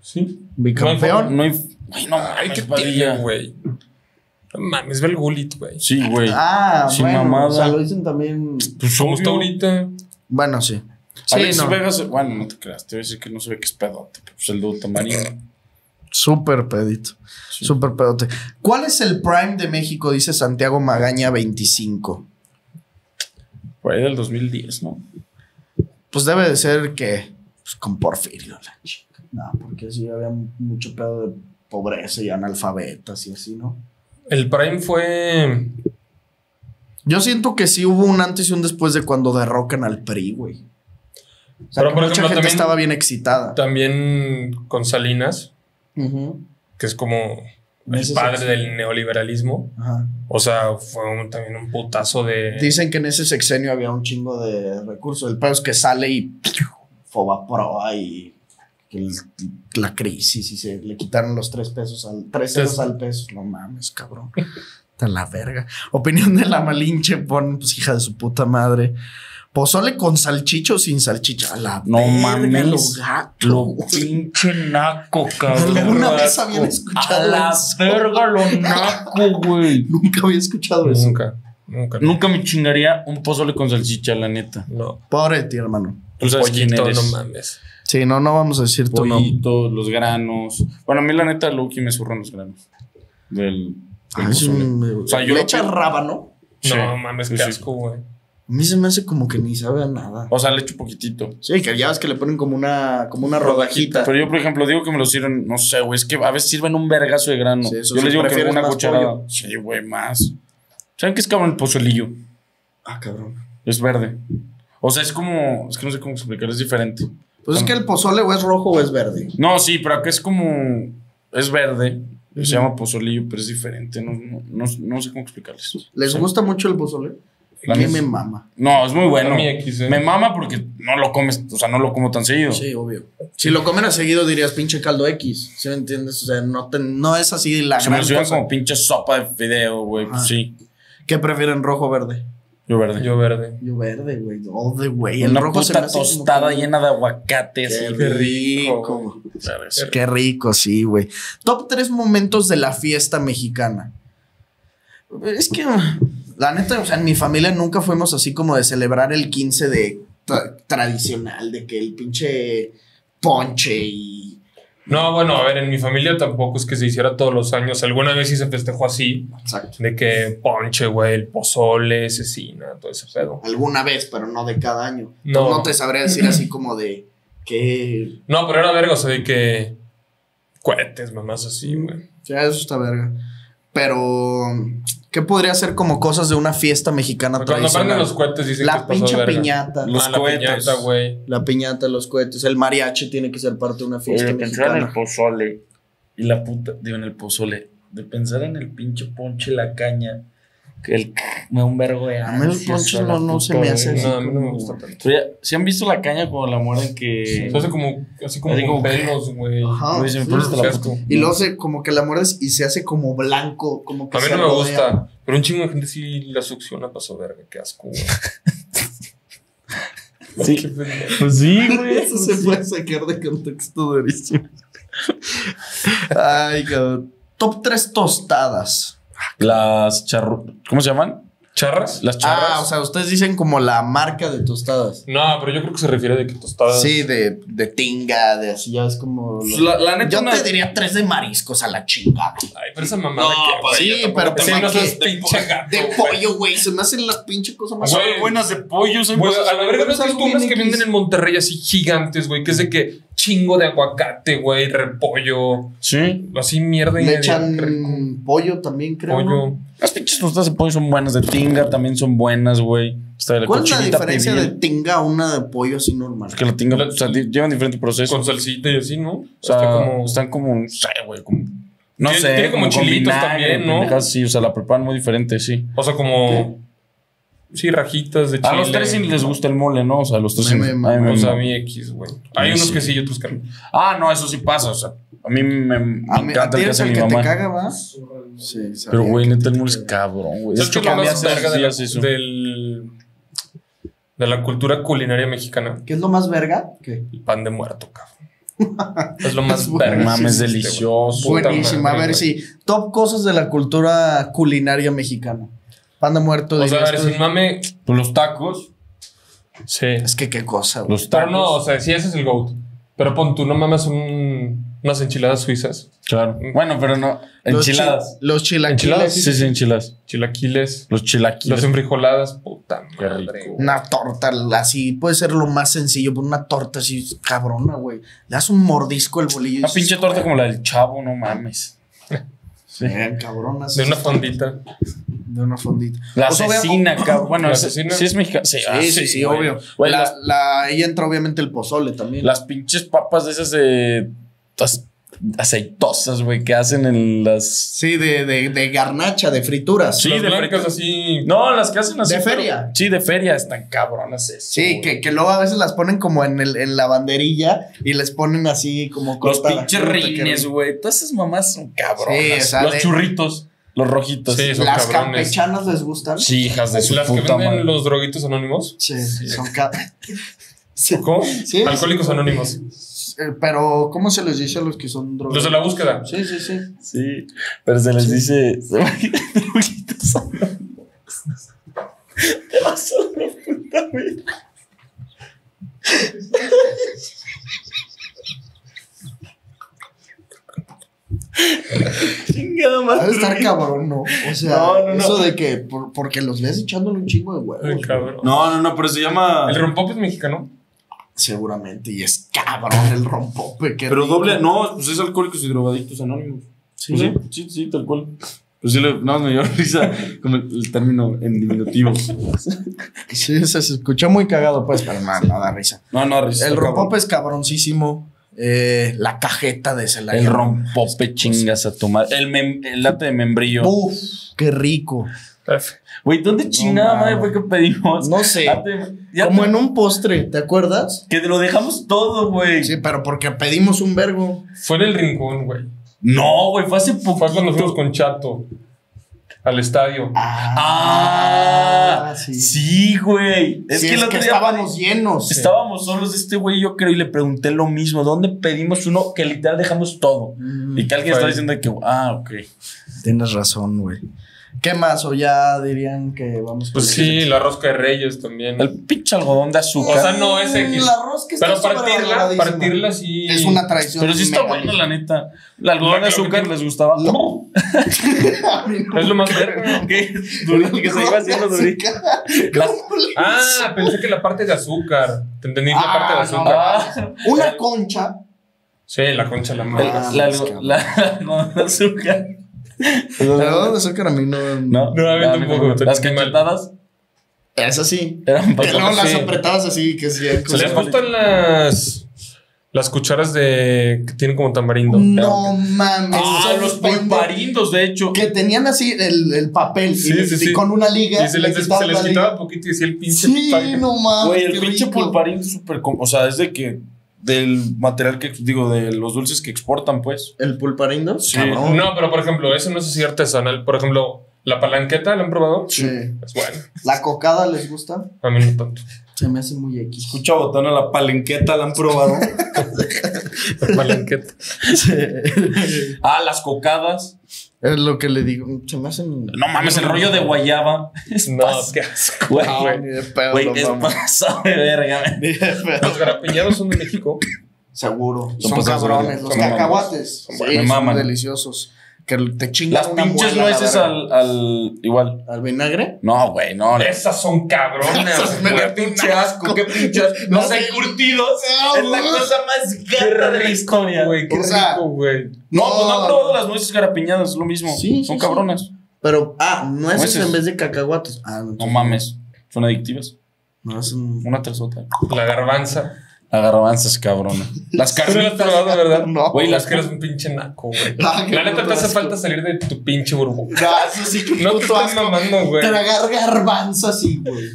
Sí. Bicampeón. No hay. Ay, no, Ay, mames, qué Padilla. güey. No mames, ve el Gullit, güey. Sí, güey. Ah, Sin bueno, mamada. o sea, lo dicen también. Pues ¿Cómo está ahorita? Bueno, sí. Sí, Alex no. Vega, se- bueno, no te creas, te voy a decir que no se ve que es pedote, pero pues el dudo tamarino. Súper pedito. Sí. Súper pedote. ¿Cuál es el prime de México? Dice Santiago Magaña 25. Por ahí del 2010, ¿no? Pues debe de ser que. Pues con Porfirio, la chica. No, porque sí había mucho pedo de pobreza y analfabetas y así, ¿no? El Prime fue. Yo siento que sí hubo un antes y un después de cuando derrocan al PRI, güey. O sea, Pero, por mucha ejemplo, gente también- estaba bien excitada. También con Salinas, que es como el padre sexenio. del neoliberalismo. Ajá. O sea, fue un- también un putazo de. Dicen que en ese sexenio había un chingo de recursos. El pedo es que sale y Fobaproa y el- la crisis y se le quitaron los tres pesos al tres ceros al peso. No mames, cabrón. Está la verga. Opinión de la Malinche, pon, pues hija de su puta madre. Pozole con salchicho o sin salchicha. A la No verga, mames. lo gato. Lo pinche naco, cabrón. Alguna vez habían escuchado A la eso. verga lo naco, güey. Nunca había escuchado eso. Nunca, nunca. Nunca me chingaría un pozole con salchicha, la neta. No. Pobre de ti, hermano. Tú sabes quién eres. no mames. Sí, no, no vamos a decir tu nombre. Los granos. Bueno, a mí la neta, Lucky me zurran los granos. Del. del Ah, es pozole. un- O sea, yo le lo echas rábano. Sí, no mames, sí, qué sí. asco, güey. A mí se me hace como que ni sabe a nada. O sea, le echo poquitito. Sí, que ya ves que le ponen como una, como una rodajita. Pero yo, por ejemplo, digo que me lo sirven, no sé, güey, es que a veces sirven un vergazo de grano. Sí, eso yo sí, les digo que una cucharada. pollo. Sí, güey, más. ¿Saben qué es cabrón el pozolillo? Ah, cabrón. Es verde. O sea, es como. Es que no sé cómo explicar, es diferente. Pues es que el pozole o es rojo o es verde. No, sí, pero acá es como. Es verde. Se llama pozolillo, pero es diferente. No, no, no, no sé cómo explicarles. ¿Les gusta mucho el pozole? La A mí neta. me mama. No, es muy bueno. A mí X, eh. Me mama porque no lo comes, o sea, no lo como tan seguido. Sí, obvio. Si lo comen a seguido dirías pinche caldo X. ¿Sí me entiendes? O sea, no, te- no es así la Se me gran sirven cosa. como pinche sopa de fideo, güey. Pues sí. ¿Qué prefieren, rojo o verde? Yo verde. Yo verde. Yo verde, güey. All the way. El Una rojo se me puta hace como tostada que- llena de aguacate. Qué. Qué rico. rico. Qué rico, sí, güey. Top tres momentos de la fiesta mexicana. Es que, la neta, o sea, en mi familia nunca fuimos así como de celebrar el 15 de tra- tradicional, de que el pinche ponche y. No, bueno, a ver, en mi familia tampoco es que se hiciera todos los años. Alguna vez sí se festejó así, Exacto. de que ponche, güey, el pozole, cecina, todo ese pedo. Alguna vez, pero no de cada año. No. No, no te sabría decir así como de que. No, pero era verga, o sea, de que cohetes, mamás así, güey. Ya, eso está verga. Pero. ¿Qué podría ser como cosas de una fiesta mexicana Cuando tradicional? prenden los cohetes dicen que La es pasado pinche de verga. piñata. Los Ah, la cohetes. piñata, güey. La piñata, los cohetes, el mariachi tiene que ser parte de una fiesta Oye, pensar en el mexicana. pozole y la puta, digo, en el pozole, de pensar en el pinche ponche, la caña, que el me da un vergo de A mí el ansias ponche a la no, no se me hace verga. así. No, a mí no me gusta tanto. ¿sí han visto la caña cuando la muerden que... Se hace como, así como, Así como- pelos, güey. Ajá. Se me sí, la puta- Y luego se como que la muerdes y se hace como blanco, como que A mí no me rodea. gusta, pero un chingo de gente sí la succiona pasó verga, qué asco, güey. Sí. Pues sí, güey. Eso se puede sacar de contexto durísimo. Ay, cabrón. Top 3 tostadas. Las charru... ¿Cómo se llaman? ¿Charras? Las charras. Ah, o sea, ustedes dicen como la marca de tostadas. No, pero yo creo que se refiere de que tostadas. Sí, de, de tinga, de así, ya es como... Pues lo- la, la neta, Yo una- te diría tres de mariscos a la chingada. Ay, pero esa mamada No, que, pues, Sí, pero Sí, pues, no seas pinche gato. De pollo, güey. Se me hacen las pinche cosas más... Son Güey. buenas de pollo, son Güey, cosas- a la verga, ¿no has visto unas que X. venden en Monterrey así gigantes, güey? Que es de que chingo de aguacate, güey, repollo, Sí. así mierda y Le media. echan rico. pollo también, creo. pollo. ¿no? Las pinches tostadas de pollo son buenas, de tinga también son buenas, güey. ¿Cuál es la diferencia pibil. de tinga a una de pollo así normal? Es que la tinga, La- o sea, llevan diferente proceso. Con salsita y así, ¿no? O sea, Está como. están como, no sé, güey, como... No Tiene- sé, tiene como chilitos vinagre, también, ¿no? Sí, o sea, la preparan muy diferente, sí. O sea, como. Sí, rajitas de chile. A los tres sí les gusta el mole, ¿no? O sea, a los tres Me- sí. me- a mí me O sea, a mí X, güey. Hay Sí. unos que sí y otros que no. Ah, no, eso sí pasa, o sea, a mí me, A, encanta el que hace el mi que te mamá. caga, ¿va? Sí, Pero, güey, neta, el mole es cabrón, güey. ¿Sabes Es que es lo más cambiaste verga de la, días eso. del, de la cultura culinaria mexicana? ¿Qué es lo más verga? ¿Qué? El pan de muerto, cabrón. Es lo más verga. Mames, sí delicioso. Buenísima. A ver güey. si. Top cosas de la cultura culinaria mexicana. Panda muerto. O sea, ver, sin mame. Pues los tacos. Sí. Es que qué cosa, güey. Los Pero tacos. no, o sea, sí, ese es el GOAT. Pero pon tú, no mames un, unas enchiladas suizas. Claro. Bueno, pero no. Los Enchiladas. chi- Los chilaquiles. Enchiladas, Sí, sí, enchiladas. Chilaquiles. Los chilaquiles. Las enfrijoladas. Puta Qué madre. Una torta así, puede ser lo más sencillo, pero una torta así cabrona, güey. Le das un mordisco al bolillo. Una pinche torta como la del chavo, no mames. Sí. "Bien, cabrona. De una fondita. De una fondita. La O sea, obvia- asesina, cabrón. Bueno, ¿La es- asesina? sí es mexicana. Sí, ah, Sí, sí, sí, güey. obvio. Güey, la, las, la- ahí entra obviamente el pozole también. las pinches papas de esas de. as- aceitosas, güey, que hacen en las. Sí, de, de, de garnacha, de frituras. Sí, Las de blancas frito. No, las que hacen así. De pero- feria. Sí, de feria. Están cabronas eso. Sí, que, que luego a veces las ponen como en, el, en la banderilla y les ponen así como Los pinches rines, güey. Todas esas mamás son cabronas. Sí, o sea, los de- churritos, los rojitos. Sí, son ¿Las cabrones. campechanas les gustan? Sí, hijas de su Las que venden madre. los droguitos anónimos. Sí, son ca- Sí. ¿Cómo? Sí, Alcohólicos sí. anónimos. Eh, Pero, ¿cómo se les dice a los que son drogas? Los de la búsqueda. Sí, sí, sí. Sí, pero se les dice. Droguitos anónimos. Puta, güey. Chingada Ha de madre. estar cabrón, ¿no? O sea, No, no, no. eso de que por- porque los ves echándole un chingo de Ay, huevos. cabrón. No, no, no, pero se llama. El rompop es mexicano. Seguramente, y es cabrón el rompope. Pero rico. doble, no, pues es alcohólicos y drogadictos anónimos. Sí, Sí, sí, sí, tal cual. Pues sí, le, no, me dio risa como el, el término en diminutivo. Sí, se, escuchó muy cagado, pues, pero nada, no da risa. No, no, risa. El está rompope cabrón. es cabroncísimo. Eh, la cajeta de Celaya. El rompope chingas a tu madre. El, mem- el late de membrillo. Uf, qué rico. Güey, ¿dónde chingada No, madre fue que pedimos? No sé. Late- ya Como te- en un postre, ¿te acuerdas? Que te lo dejamos todo, güey. Sí, pero porque pedimos un vergo. Fue en el rincón, güey. No, güey, fue hace poco. Fue cuando fuimos con Chato al estadio. Ah, sí. sí, güey. Es Sí, que el es otro que día estábamos llenos. Estábamos solos este güey yo creo y le pregunté lo mismo. ¿Dónde pedimos uno que literal dejamos todo? Mm, Y que alguien está diciendo que, ah, ok. Tienes razón, güey. ¿Qué más? ¿O ya dirían que vamos Pues con sí, la rosca de reyes también. El pinche algodón de azúcar. O sea, no es X. El arroz que está Pero partirla, partirla sí. Es una tradición. Pero sí está bueno, la neta. El algodón de azúcar les gustaba. A no. Es lo más verga. Que se iba haciendo durito. Ah, pensé que la parte de azúcar. Te entendí la Ah, parte de azúcar. Ah, Una concha. Sí, la concha, la. Ah, la, la, la- algodón de azúcar. El algodón de azúcar a mí no. No, No, a mí no, tampoco, no. Las cachetadas Es así. eran Que luego las sí. apretabas así, que sí. ¿Se les gustan las las cucharas de que tienen como tamarindo? No mames. Ah, son los pulparindos, de hecho. Que tenían así el, el papel Sí, y, sí, y sí. con una liga. Y se les, se la quitaba un poquito y decía el pinche Sí, no mames. Güey, el pinche rico. pulparindo es súper. O sea, es de que. Del material que. Digo, de los dulces que exportan, pues. ¿El pulparindo? Sí. Cabrón. No, pero por ejemplo, eso no es así artesanal. Por ejemplo, la palanqueta, ¿la han probado? Sí. Es bueno. ¿La cocada les gusta? A mí no tanto. Se me hace muy X. Escucha botón a la palenqueta, la han probado. La palanqueta. ah, las cocadas. Es lo que le digo. Se me hacen. No mames, el rollo de guayaba. Es No, pas- qué asco. Güey, güey. ni de pedo, Güey, lo es pasado de verga. man. Ni de pedo. Los garapiñados son de México. Seguro. Son cabrones. Los Son cacahuates. Son Sí, son deliciosos. Que te chingan Las una pinches muela a la nueces al, al. Igual. ¿Al vinagre? No, güey, no. Esas son cabronas. Esas me dan pinche asco, qué pinche asco. No Los sé. encurtidos. No, Es la cosa más Qué gata de la historia. güey. Qué O sea, rico, güey. No, pues no No, han probado las nueces garapiñadas, es lo mismo. Sí, Son sí, cabronas. Pero, ah, nueces, Nueces. en vez de cacahuates. Ah, No mames. Son adictivas. No, es un... Una tras otra. La garbanza. La garbanza es cabrona. Las Tú no las probado, ¿verdad? No. Güey, las que eres un pinche naco, güey. Ah, La neta te hace falta salir de tu pinche burbuja. No, eso sí que No te estás mamando, güey. Tragar garbanzo así, güey.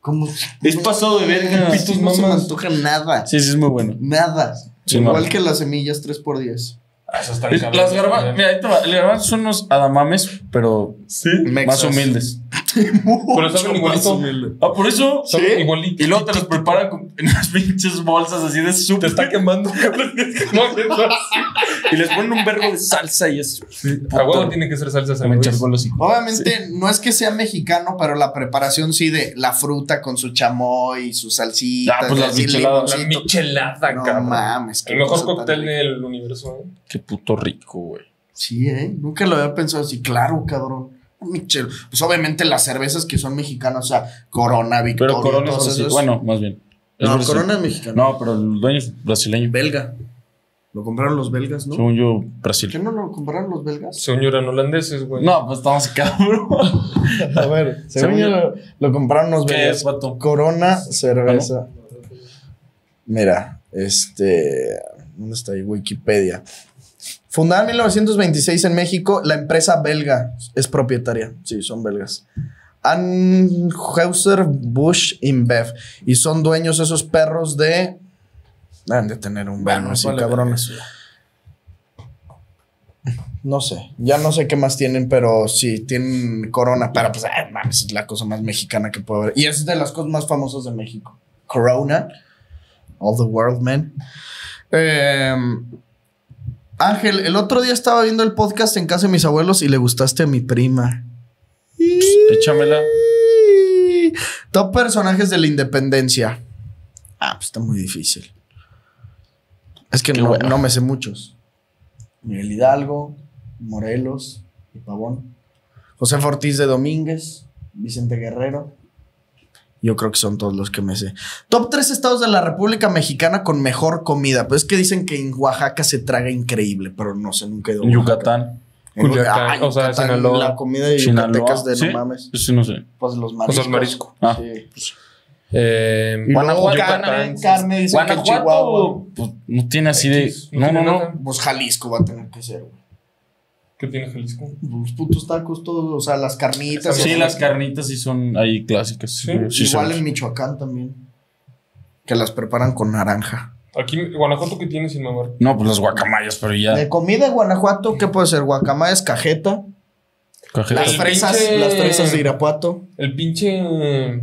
Como... Es pasado de verga. Pitos no se me antoja nada. Sí, sí, es muy bueno. Nada. Sí, Igual no. que las semillas 3x10. Ah, Eso está Las garbanzas, mira, ahí te va. Las garbanzas son unos adamames, pero Sí. más humildes. Pero saben igualito. Ah, por eso. Saben igualito. Y luego te los preparan con- en unas pinches bolsas así de Te súper. está quemando. Y les ponen un verbo de salsa y es. A huevo tiene que ser salsa los hijos. Obviamente no es que sea mexicano, pero la preparación sí de la fruta con su chamoy, su salsita, Ah, pues las micheladas. La michelada, No cabrón. mames, El mejor cóctel del universo. ¿eh? Qué puto rico, güey. Sí, ¿eh? Nunca lo había pensado así. Claro, cabrón. Michel. Pues obviamente las cervezas que son mexicanas, o sea, Corona, Victoria. Pero Corona es brasileño. Bueno, más bien. Es no. Corona es mexicano. No, pero el dueño es brasileño. Belga. Lo compraron los belgas, ¿no? Según yo, ¿Qué Brasil. no lo compraron los belgas? Según yo eran holandeses, güey. No, pues estamos cabrón. A ver, según Según yo lo, lo compraron los ¿Qué belgas. es, vato? Corona, cerveza. Mira, este. ¿Dónde está ahí? Wikipedia. Fundada en 1926 en México, la empresa belga es propietaria. Sí, son belgas. Anheuser Busch InBev. Y son dueños esos perros de. Deben de tener un bueno, así, vale, cabrones. No sé, ya no sé qué más tienen, pero sí, tienen Corona, pero pues, ay, mames, es la cosa más mexicana que puedo ver. Y es de las cosas más famosas de México. Corona, all the world, man. Eh, Ángel, el otro día estaba viendo el podcast en casa de mis abuelos y le gustaste a mi prima. Échamela. Top personajes de la independencia. Ah, pues está muy difícil. Es que no me sé muchos. Miguel Hidalgo, Morelos y Pavón. José Ortiz de Domínguez, Vicente Guerrero. Yo creo que son todos los que me sé. Top 3 estados de la República Mexicana con mejor comida. Pues es que dicen que en Oaxaca se traga increíble, pero no sé, nunca he ido a En Oaxaca. Yucatán. En- Culiacán, Ay, o sea, Yucatán, Sinaloa. La comida de Sinaloa. Yucatecas de ¿Sí? no mames. Eso sí no sé. Pues los O mariscos. sea, el marisco. Ah. Sí. Eh, Y luego Guanajuato, carne, Yucatán, carne, dicen que en Chihuahua. Guanajuato pues, no tiene así de. No No, no. Pues Jalisco va a tener que ser, güey. ¿Qué tiene Jalisco? Los putos tacos, todos, o sea, las carnitas. Sí, las carnitas sí son ahí clásicas. Sí, Sí, Igual son. en Michoacán también. Que las preparan con naranja. Aquí, Guanajuato, ¿qué tiene sin mamar? No, pues las guacamayas, pero ya. De comida de Guanajuato, ¿qué puede ser? Guacamayas, cajeta. Cajetas. Las El fresas, pinche- las fresas de Irapuato. El pinche.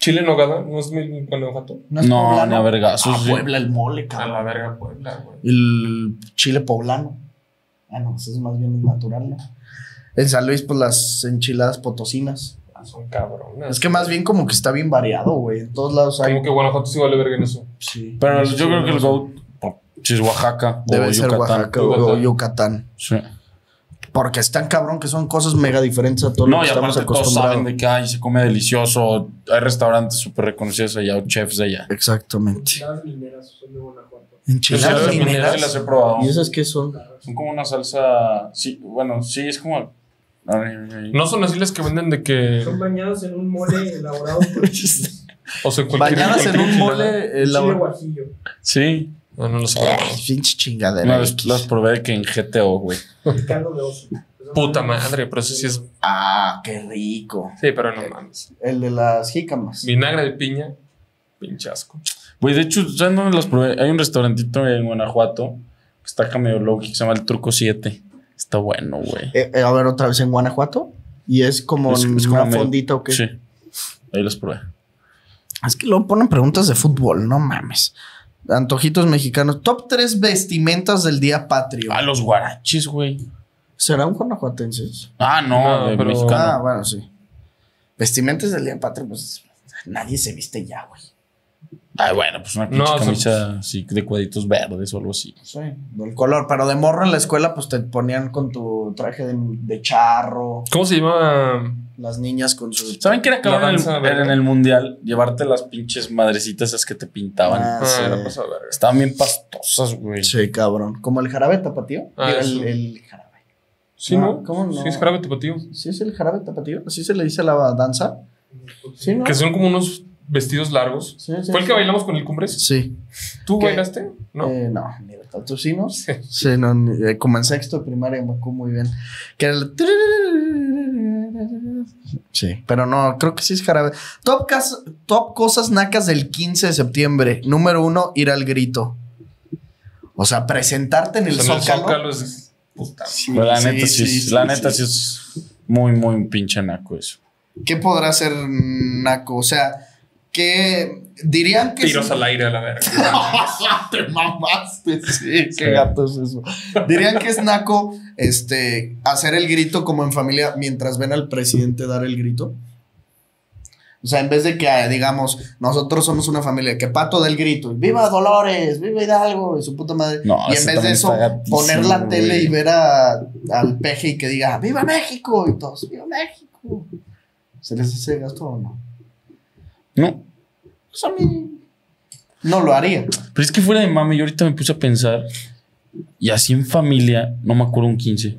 Chile en nogada, ¿no es mi Guanajuato? ¿No es No, a Ah, sí. Puebla, el mole, A la cabrón. verga, Puebla, güey. El chile poblano. Ah, no, eso es más bien natural, ¿no? En San Luis, pues las enchiladas potosinas. Ah, Son cabronas. Es que más bien como que está bien variado, güey. En todos lados hay. Como que Guanajuato sí vale verga en eso. Sí. Pero Eso yo sí, creo que el. GOAT sí es Oaxaca. Debe o ser Yucatán. Oaxaca o Yucatán. Yucatán. Sí. Porque es tan cabrón que son cosas mega diferentes a todo lo No, que y estamos aparte todos acostumbrados. saben de que ay, se come delicioso. Hay restaurantes súper reconocidos allá o chefs de allá. Exactamente. Las mineras son de Guanajuato. Enchiladas Las mineras las he probado. ¿Y esas qué son? Son como una salsa. Sí, bueno, sí, es como. No son así las que venden de que. Son bañados en un mole elaborado por. O sea, cualquier. Bañadas en un mole Chile elaborado. guajillo. Sí. No, no lo sé. Pinche chingadera. Una vez X. las probé que en GTO, güey. Caldo de oso. Puta madre, pero eso sí es. Ah, qué rico. Sí, pero no mames. El de las jícamas. Vinagre de piña, pinche asco. Güey, de hecho, ¿saben dónde las probé? Hay un restaurantito en Guanajuato que está acá medio loco que se llama El Truco 7. Está bueno, güey. Eh, eh, a ver, otra vez en Guanajuato. Y es como Es- es una como medio- fondita o qué. Sí. Ahí las probé. Es que luego ponen preguntas de fútbol, no mames. Antojitos mexicanos. Top 3 vestimentas del día patrio. Ah, los guarachis, güey. ¿Serán guanajuatenses? Ah, no, No, de pero- mexicano. Ah, bueno, sí. Vestimentas del día patrio, pues nadie se viste ya, güey. Ay, bueno, pues una No, pinche son- camisa así de cuadritos verdes o algo así. Sí, del color. Pero de morro en la escuela, pues te ponían con tu traje de, de charro. ¿Cómo se llama? Las niñas con su. ¿Saben qué era cabrón en, en el mundial? Llevarte las pinches madrecitas esas que te pintaban. Ah, Ah, sí. pasada verga. Estaban bien pastosas, güey. Sí, cabrón. Como el jarabe tapatío. Ah, el jarabe. Sí, No, ¿no? ¿cómo no? Sí, es jarabe tapatío. ¿Sí es el jarabe tapatío? ¿Así se le dice a la danza? Sí, ¿no? Que son como unos vestidos largos. Sí, sí, ¿Fue el que bailamos con el Cumbres? Sí. ¿Tú ¿Qué? bailaste? ¿No? Eh, no, ni de tanto sí, ¿no? Sí. Sí, no, ni- eh, como en sexto de primaria me acuerdo muy bien. Que era el... Sí, pero no, creo que sí es jarabe. Top, cas- top cosas nacas del 15 de septiembre. Número uno, ir al grito. O sea, presentarte en el Zócalo. Zócalo es. Puta. Sí, Pero la sí, neta sí, sí, la neta sí. sí es Muy, muy pinche naco eso. ¿Qué podrá ser naco? O sea, ¿qué dirían que Tiros al aire a la verga. Te mamaste, sí, qué gato es eso. Dirían que es naco este, hacer el grito como en familia mientras ven al presidente dar el grito. O sea, en vez de que, eh, digamos, nosotros somos una familia, que Pato da el grito, ¡Viva Dolores! ¡Viva Hidalgo! Y su puta madre. No, y en vez de eso, poner la tele y ver a- al peje y que diga, ¡Viva México! Y todos, ¡Viva México! ¿Se les hace gasto o no? No. Pues a mí no lo haría. Pero es que fuera de mami, yo ahorita me puse a pensar. Y así en familia, no me acuerdo un 15.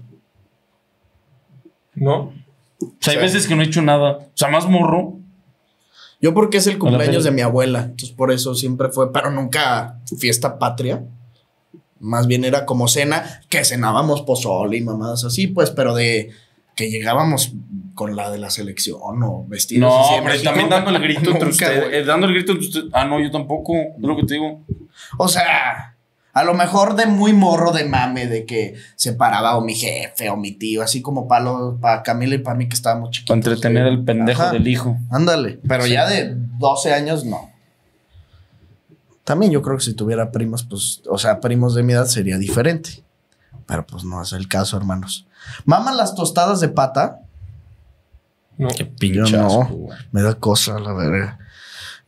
¿No? O sea, hay Sí. veces que no he hecho nada. O sea, más morro. Yo porque es el cumpleaños de mi abuela, entonces por eso siempre fue, pero nunca fiesta patria. Más bien era como cena, que cenábamos pozole y mamadas así, pues, pero de que llegábamos con la de la selección o vestidos No, así pero México. también dando el grito entre ustedes. eh, dando el grito entre ustedes. Ah, no, yo tampoco. Es lo que te digo. O sea, a lo mejor de muy morro de mame, de que se paraba o mi jefe o mi tío, así como para para Camila y para mí que estábamos chiquitos. Para entretener al pendejo Ajá. del hijo. Ándale, pero Sí. ya de 12 años no. También yo creo que si tuviera primos, pues, o sea, primos de mi edad sería diferente. Pero pues no es el caso, hermanos. ¿Maman las tostadas de pata? No. Qué pinche no. Me da cosa, la verga.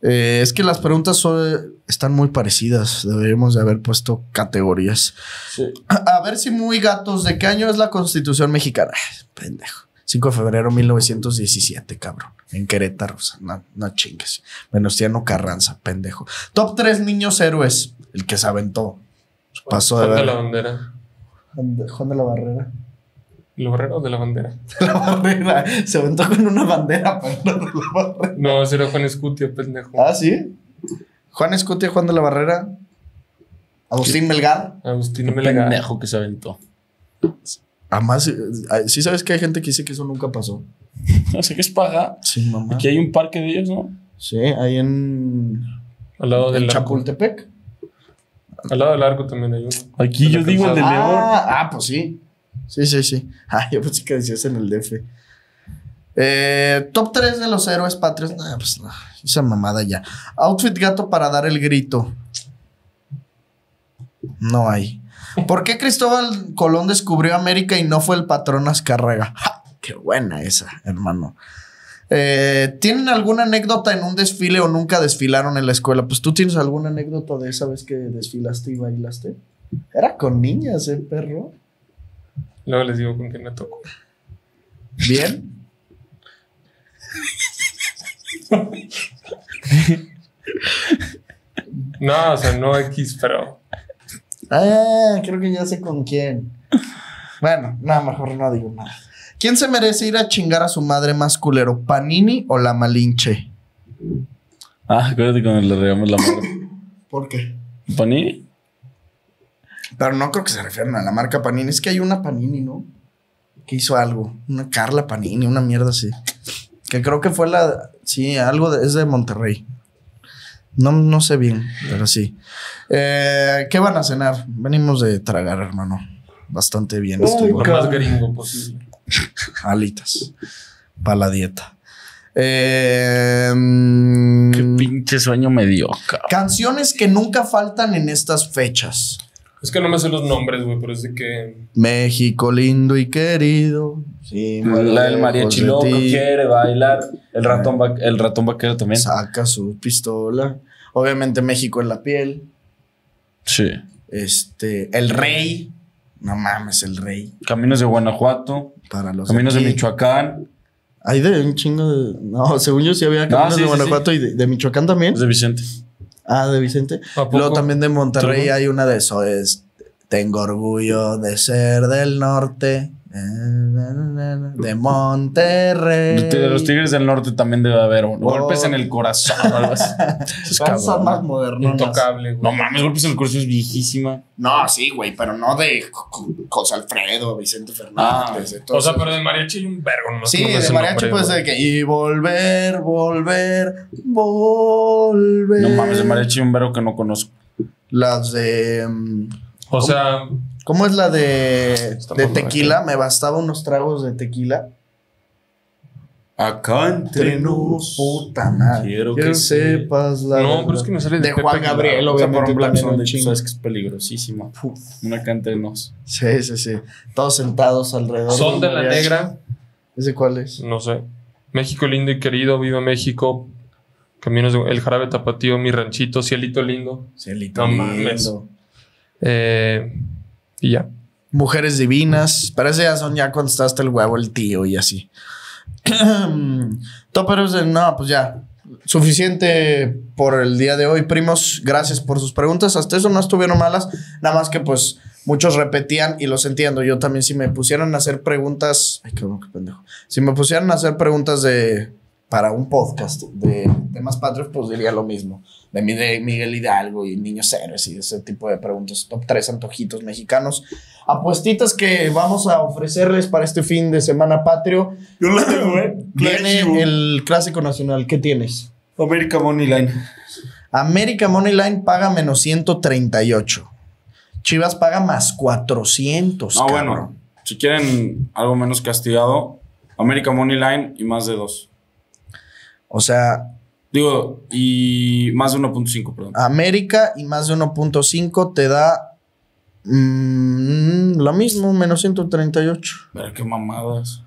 Eh, es que las preguntas son- están muy parecidas. Deberíamos de haber puesto categorías. Sí. A ver si muy gatos. ¿De qué año es la Constitución mexicana? Ay, pendejo. 5 de febrero de 1917, cabrón. En Querétaro. O sea, no, no chingues. Venustiano Carranza, pendejo. Top 3 niños héroes. El que se aventó. Pasó de de la ver. bandera. Juan de la Barrera. ¿El barrero de la bandera? La Barrera. Se aventó con una bandera, no de la Barrera. No, ese era Juan Escutia, pendejo. Ah, sí. Juan Escutia, Juan de la Barrera. Agustín Melgar. Agustín Qué Melgar. pendejo que se aventó. Además, eh, sí sabes que hay gente que dice que eso nunca pasó. No sé qué es paga. Sí, mamá. Aquí hay un parque de ellos, ¿no? Sí, ahí en, Al lado del. Chapultepec. Al lado del arco también hay uno. Aquí yo digo el de León. Ah, ah, pues sí. Sí, sí, sí. Ah, yo pensé que decías en el DF. Eh, top 3 de los héroes patrios. Nah, pues no, esa mamada ya. Outfit gato para dar el grito. No hay. ¿Por qué Cristóbal Colón descubrió América y no fue el patrón Azcárraga? ¡Ja! Qué buena esa, hermano. Eh, ¿Tienen alguna anécdota en un desfile o nunca desfilaron en la escuela? Pues tú tienes alguna anécdota de esa vez que desfilaste y bailaste. Era con niñas, ¿eh, perro? Luego les digo con quién me tocó. Bien. No, o sea, no X, pero. Ah, creo que ya sé con quién. Bueno, nada, mejor no digo nada. ¿Quién se merece ir a chingar a su madre más culero? ¿Panini o la Malinche? Ah, acuérdate cuando le regamos la madre. ¿Por qué? ¿Panini? Pero no creo que se refieran a la marca Panini. Es que hay una Panini, ¿no? Que hizo algo. Una Carla Panini, una mierda así. Que creo que fue la. Sí, algo de- es de Monterrey. No, no sé bien, pero sí. Eh, ¿Qué van a cenar? Venimos de tragar, hermano. Bastante bien. estoy Lo más gringo posible. Alitas. Para la dieta. Eh, mm, Qué pinche sueño me dio, cabrón. canciones que nunca faltan en estas fechas. Es que no me sé los nombres, güey, pero es de que. México lindo y querido. Sí, La del mariachi de loco ti. quiere bailar. El ratón, va- el ratón vaquero también. Saca su pistola. Obviamente México en la piel. Sí. Este, el rey. No mames, el rey. Caminos de Guanajuato. Para los Caminos de aquí. Michoacán. Hay de un chingo de. No, según yo sí había No, caminos sí, de sí, Guanajuato y de, de Michoacán también. De Vicente. Ah, de Vicente. Luego también de Monterrey hay una de eso. Es, tengo orgullo de ser del norte. De Monterrey. De los Tigres del Norte también debe haber un- golpes en el corazón. o algo así. Son cabrones. más modernas. Intocable, güey. No mames, golpes en el corazón es viejísima. No, sí, güey, pero no de José Alfredo, Vicente Fernández. Ah, O sea, pero de mariachi hay un vergo, ¿no? Sí, de el mariachi nombre, pues güey. de que y volver, volver, volver. No mames, de mariachi un verbo que no conozco. Las de mm, O sea, ¿Cómo es la de, tequila? Me bastaba unos tragos de tequila. Acá entre nos. Puta madre. Quiero Quiero que que sepas la No, pero es que me sale de de Pepe Juan. Gabriel, O sea, por obviamente. un Black sabes que es peligrosísima. Una acá entre nos. Sí, sí, sí. Todos sentados alrededor. Son de la negra. ¿Ese cuál es? No sé. México lindo y querido, viva México. Caminos de El Jarabe Tapatío, mi ranchito, cielito lindo. Cielito No lindo. mames. Eh, y ya. Mujeres divinas. Pero ese ya son ya cuando está el huevo, el tío y así. Toperos de. No, pues ya. Suficiente por el día de hoy, primos. Gracias por sus preguntas. Hasta eso no estuvieron malas. Nada más que pues muchos repetían y los entiendo. Yo también, si me pusieran a hacer preguntas. Ay, cabrón, qué pendejo. Si me pusieran a hacer preguntas de. Para un podcast de temas patrios, pues diría lo mismo. De, mi- de Miguel Hidalgo y Niños Héroes y ese tipo de preguntas. Top 3 antojitos mexicanos. Apuestitas que vamos a ofrecerles para este fin de semana patrio. Yo la tengo, eh. Viene el clásico nacional. ¿Qué tienes? América Money Line. América Moneyline paga menos 138. Chivas paga más 400. No, cabrón. bueno. Si quieren algo menos castigado, América Money Line y más de dos. O sea, Digo, y más de 1.5, perdón. América y más de 1.5 te da mm, lo mismo, menos 138. Ver qué mamadas.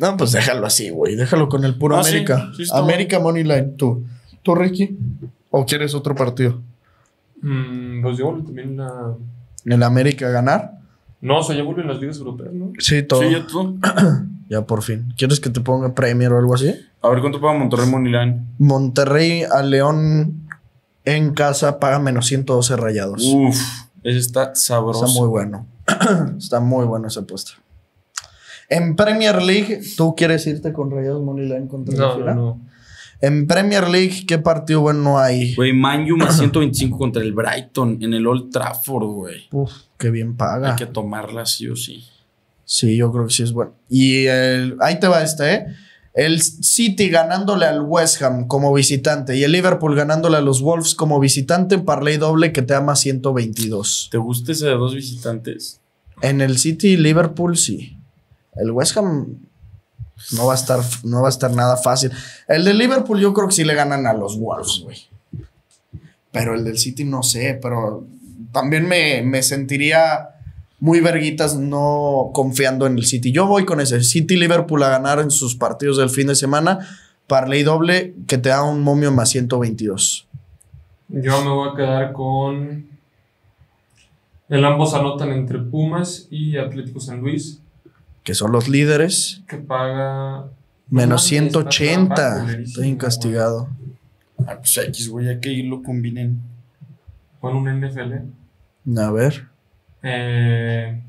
No, pues déjalo así, güey. Déjalo con el puro Ah, América. sí América Moneyline, tú. ¿Tú, Ricky? ¿O quieres otro partido? Mm, pues yo también la. ¿El América ganar? No, o sea, ya vuelven las ligas europeas, ¿no? Sí, todo. Sí, ya. ya por fin. ¿Quieres que te ponga Premier o algo así? A ver, ¿cuánto paga Monterrey Money Line? Monterrey a León en casa paga menos 112 rayados. Uf, ese está sabroso. Está muy bueno. Está muy bueno esa apuesta. En Premier League, ¿tú quieres irte con Rayados Moneyline contra la No, Fiera? no, no. En Premier League, ¿qué partido bueno hay? Güey, Man U más 125 contra el Brighton en el Old Trafford, güey. Uf, qué bien paga. Hay que tomarla sí o sí. Sí, yo creo que sí es bueno. Y el- ahí te va este, ¿eh? El City ganándole al West Ham como visitante y el Liverpool ganándole a los Wolves como visitante, parlay doble que te ama 122. ¿Te gusta ese de dos visitantes? En el City y Liverpool sí. El West Ham no va a estar, no va a estar nada fácil. El de Liverpool yo creo que sí le ganan a los Wolves, güey. Pero el del City no sé, pero también me, me sentiría muy verguitas no confiando en el City. Yo voy con ese City Liverpool a ganar en sus partidos del fin de semana. Parley doble que te da un momio más 122. Yo me voy a quedar con. El ambos anotan entre Pumas y Atlético San Luis, Que son los líderes. que paga. Menos No mames, está 180. trampa, culerísimo, Estoy castigado. Ah, pues X, güey, hay que irlo combinen. Pon un NFL. A ver. Eh,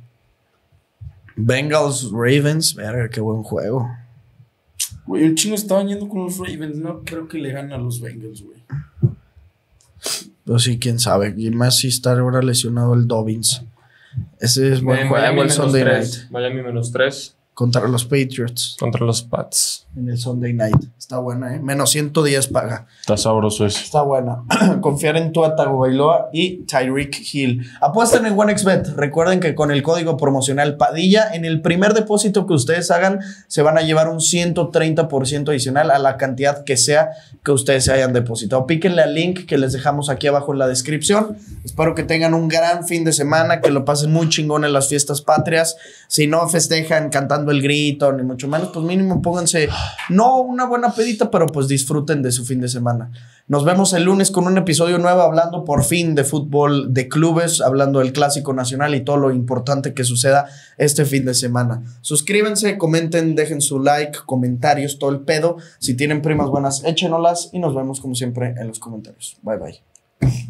Bengals Ravens. Verga, qué buen juego. Güey, un chingo estaban yendo con los Ravens. No creo que le ganen a los Bengals, güey. Pero sí, quién sabe. Y más si está ahora lesionado el Dobbins. Ese es buen juego Miami el menos Sunday 3. night. Miami menos 3 Contra los Patriots. contra los Pats. En el Sunday night. Está buena, ¿eh? Menos 110 paga. Está sabroso ese. Está buena. Confiar en Tua Tagovailoa y Tyreek Hill. Apuesten en OneXBet. Recuerden que con el código promocional Padilla, en el primer depósito que ustedes hagan, se van a llevar un 130% adicional a la cantidad que sea que ustedes se hayan depositado. Píquenle al link que les dejamos aquí abajo en la descripción. Espero que tengan un gran fin de semana, que lo pasen muy chingón en las fiestas patrias. Si no festejan cantando el grito, ni mucho menos, pues mínimo pónganse, no una buena pedita, pero pues disfruten de su fin de semana. Nos vemos el lunes con un episodio nuevo hablando por fin de fútbol de clubes, hablando del clásico nacional y todo lo importante que suceda este fin de semana. Suscríbanse, comenten, dejen su like, comentarios, todo el pedo. Si tienen primas buenas, échenolas y nos vemos como siempre en los comentarios. Bye bye.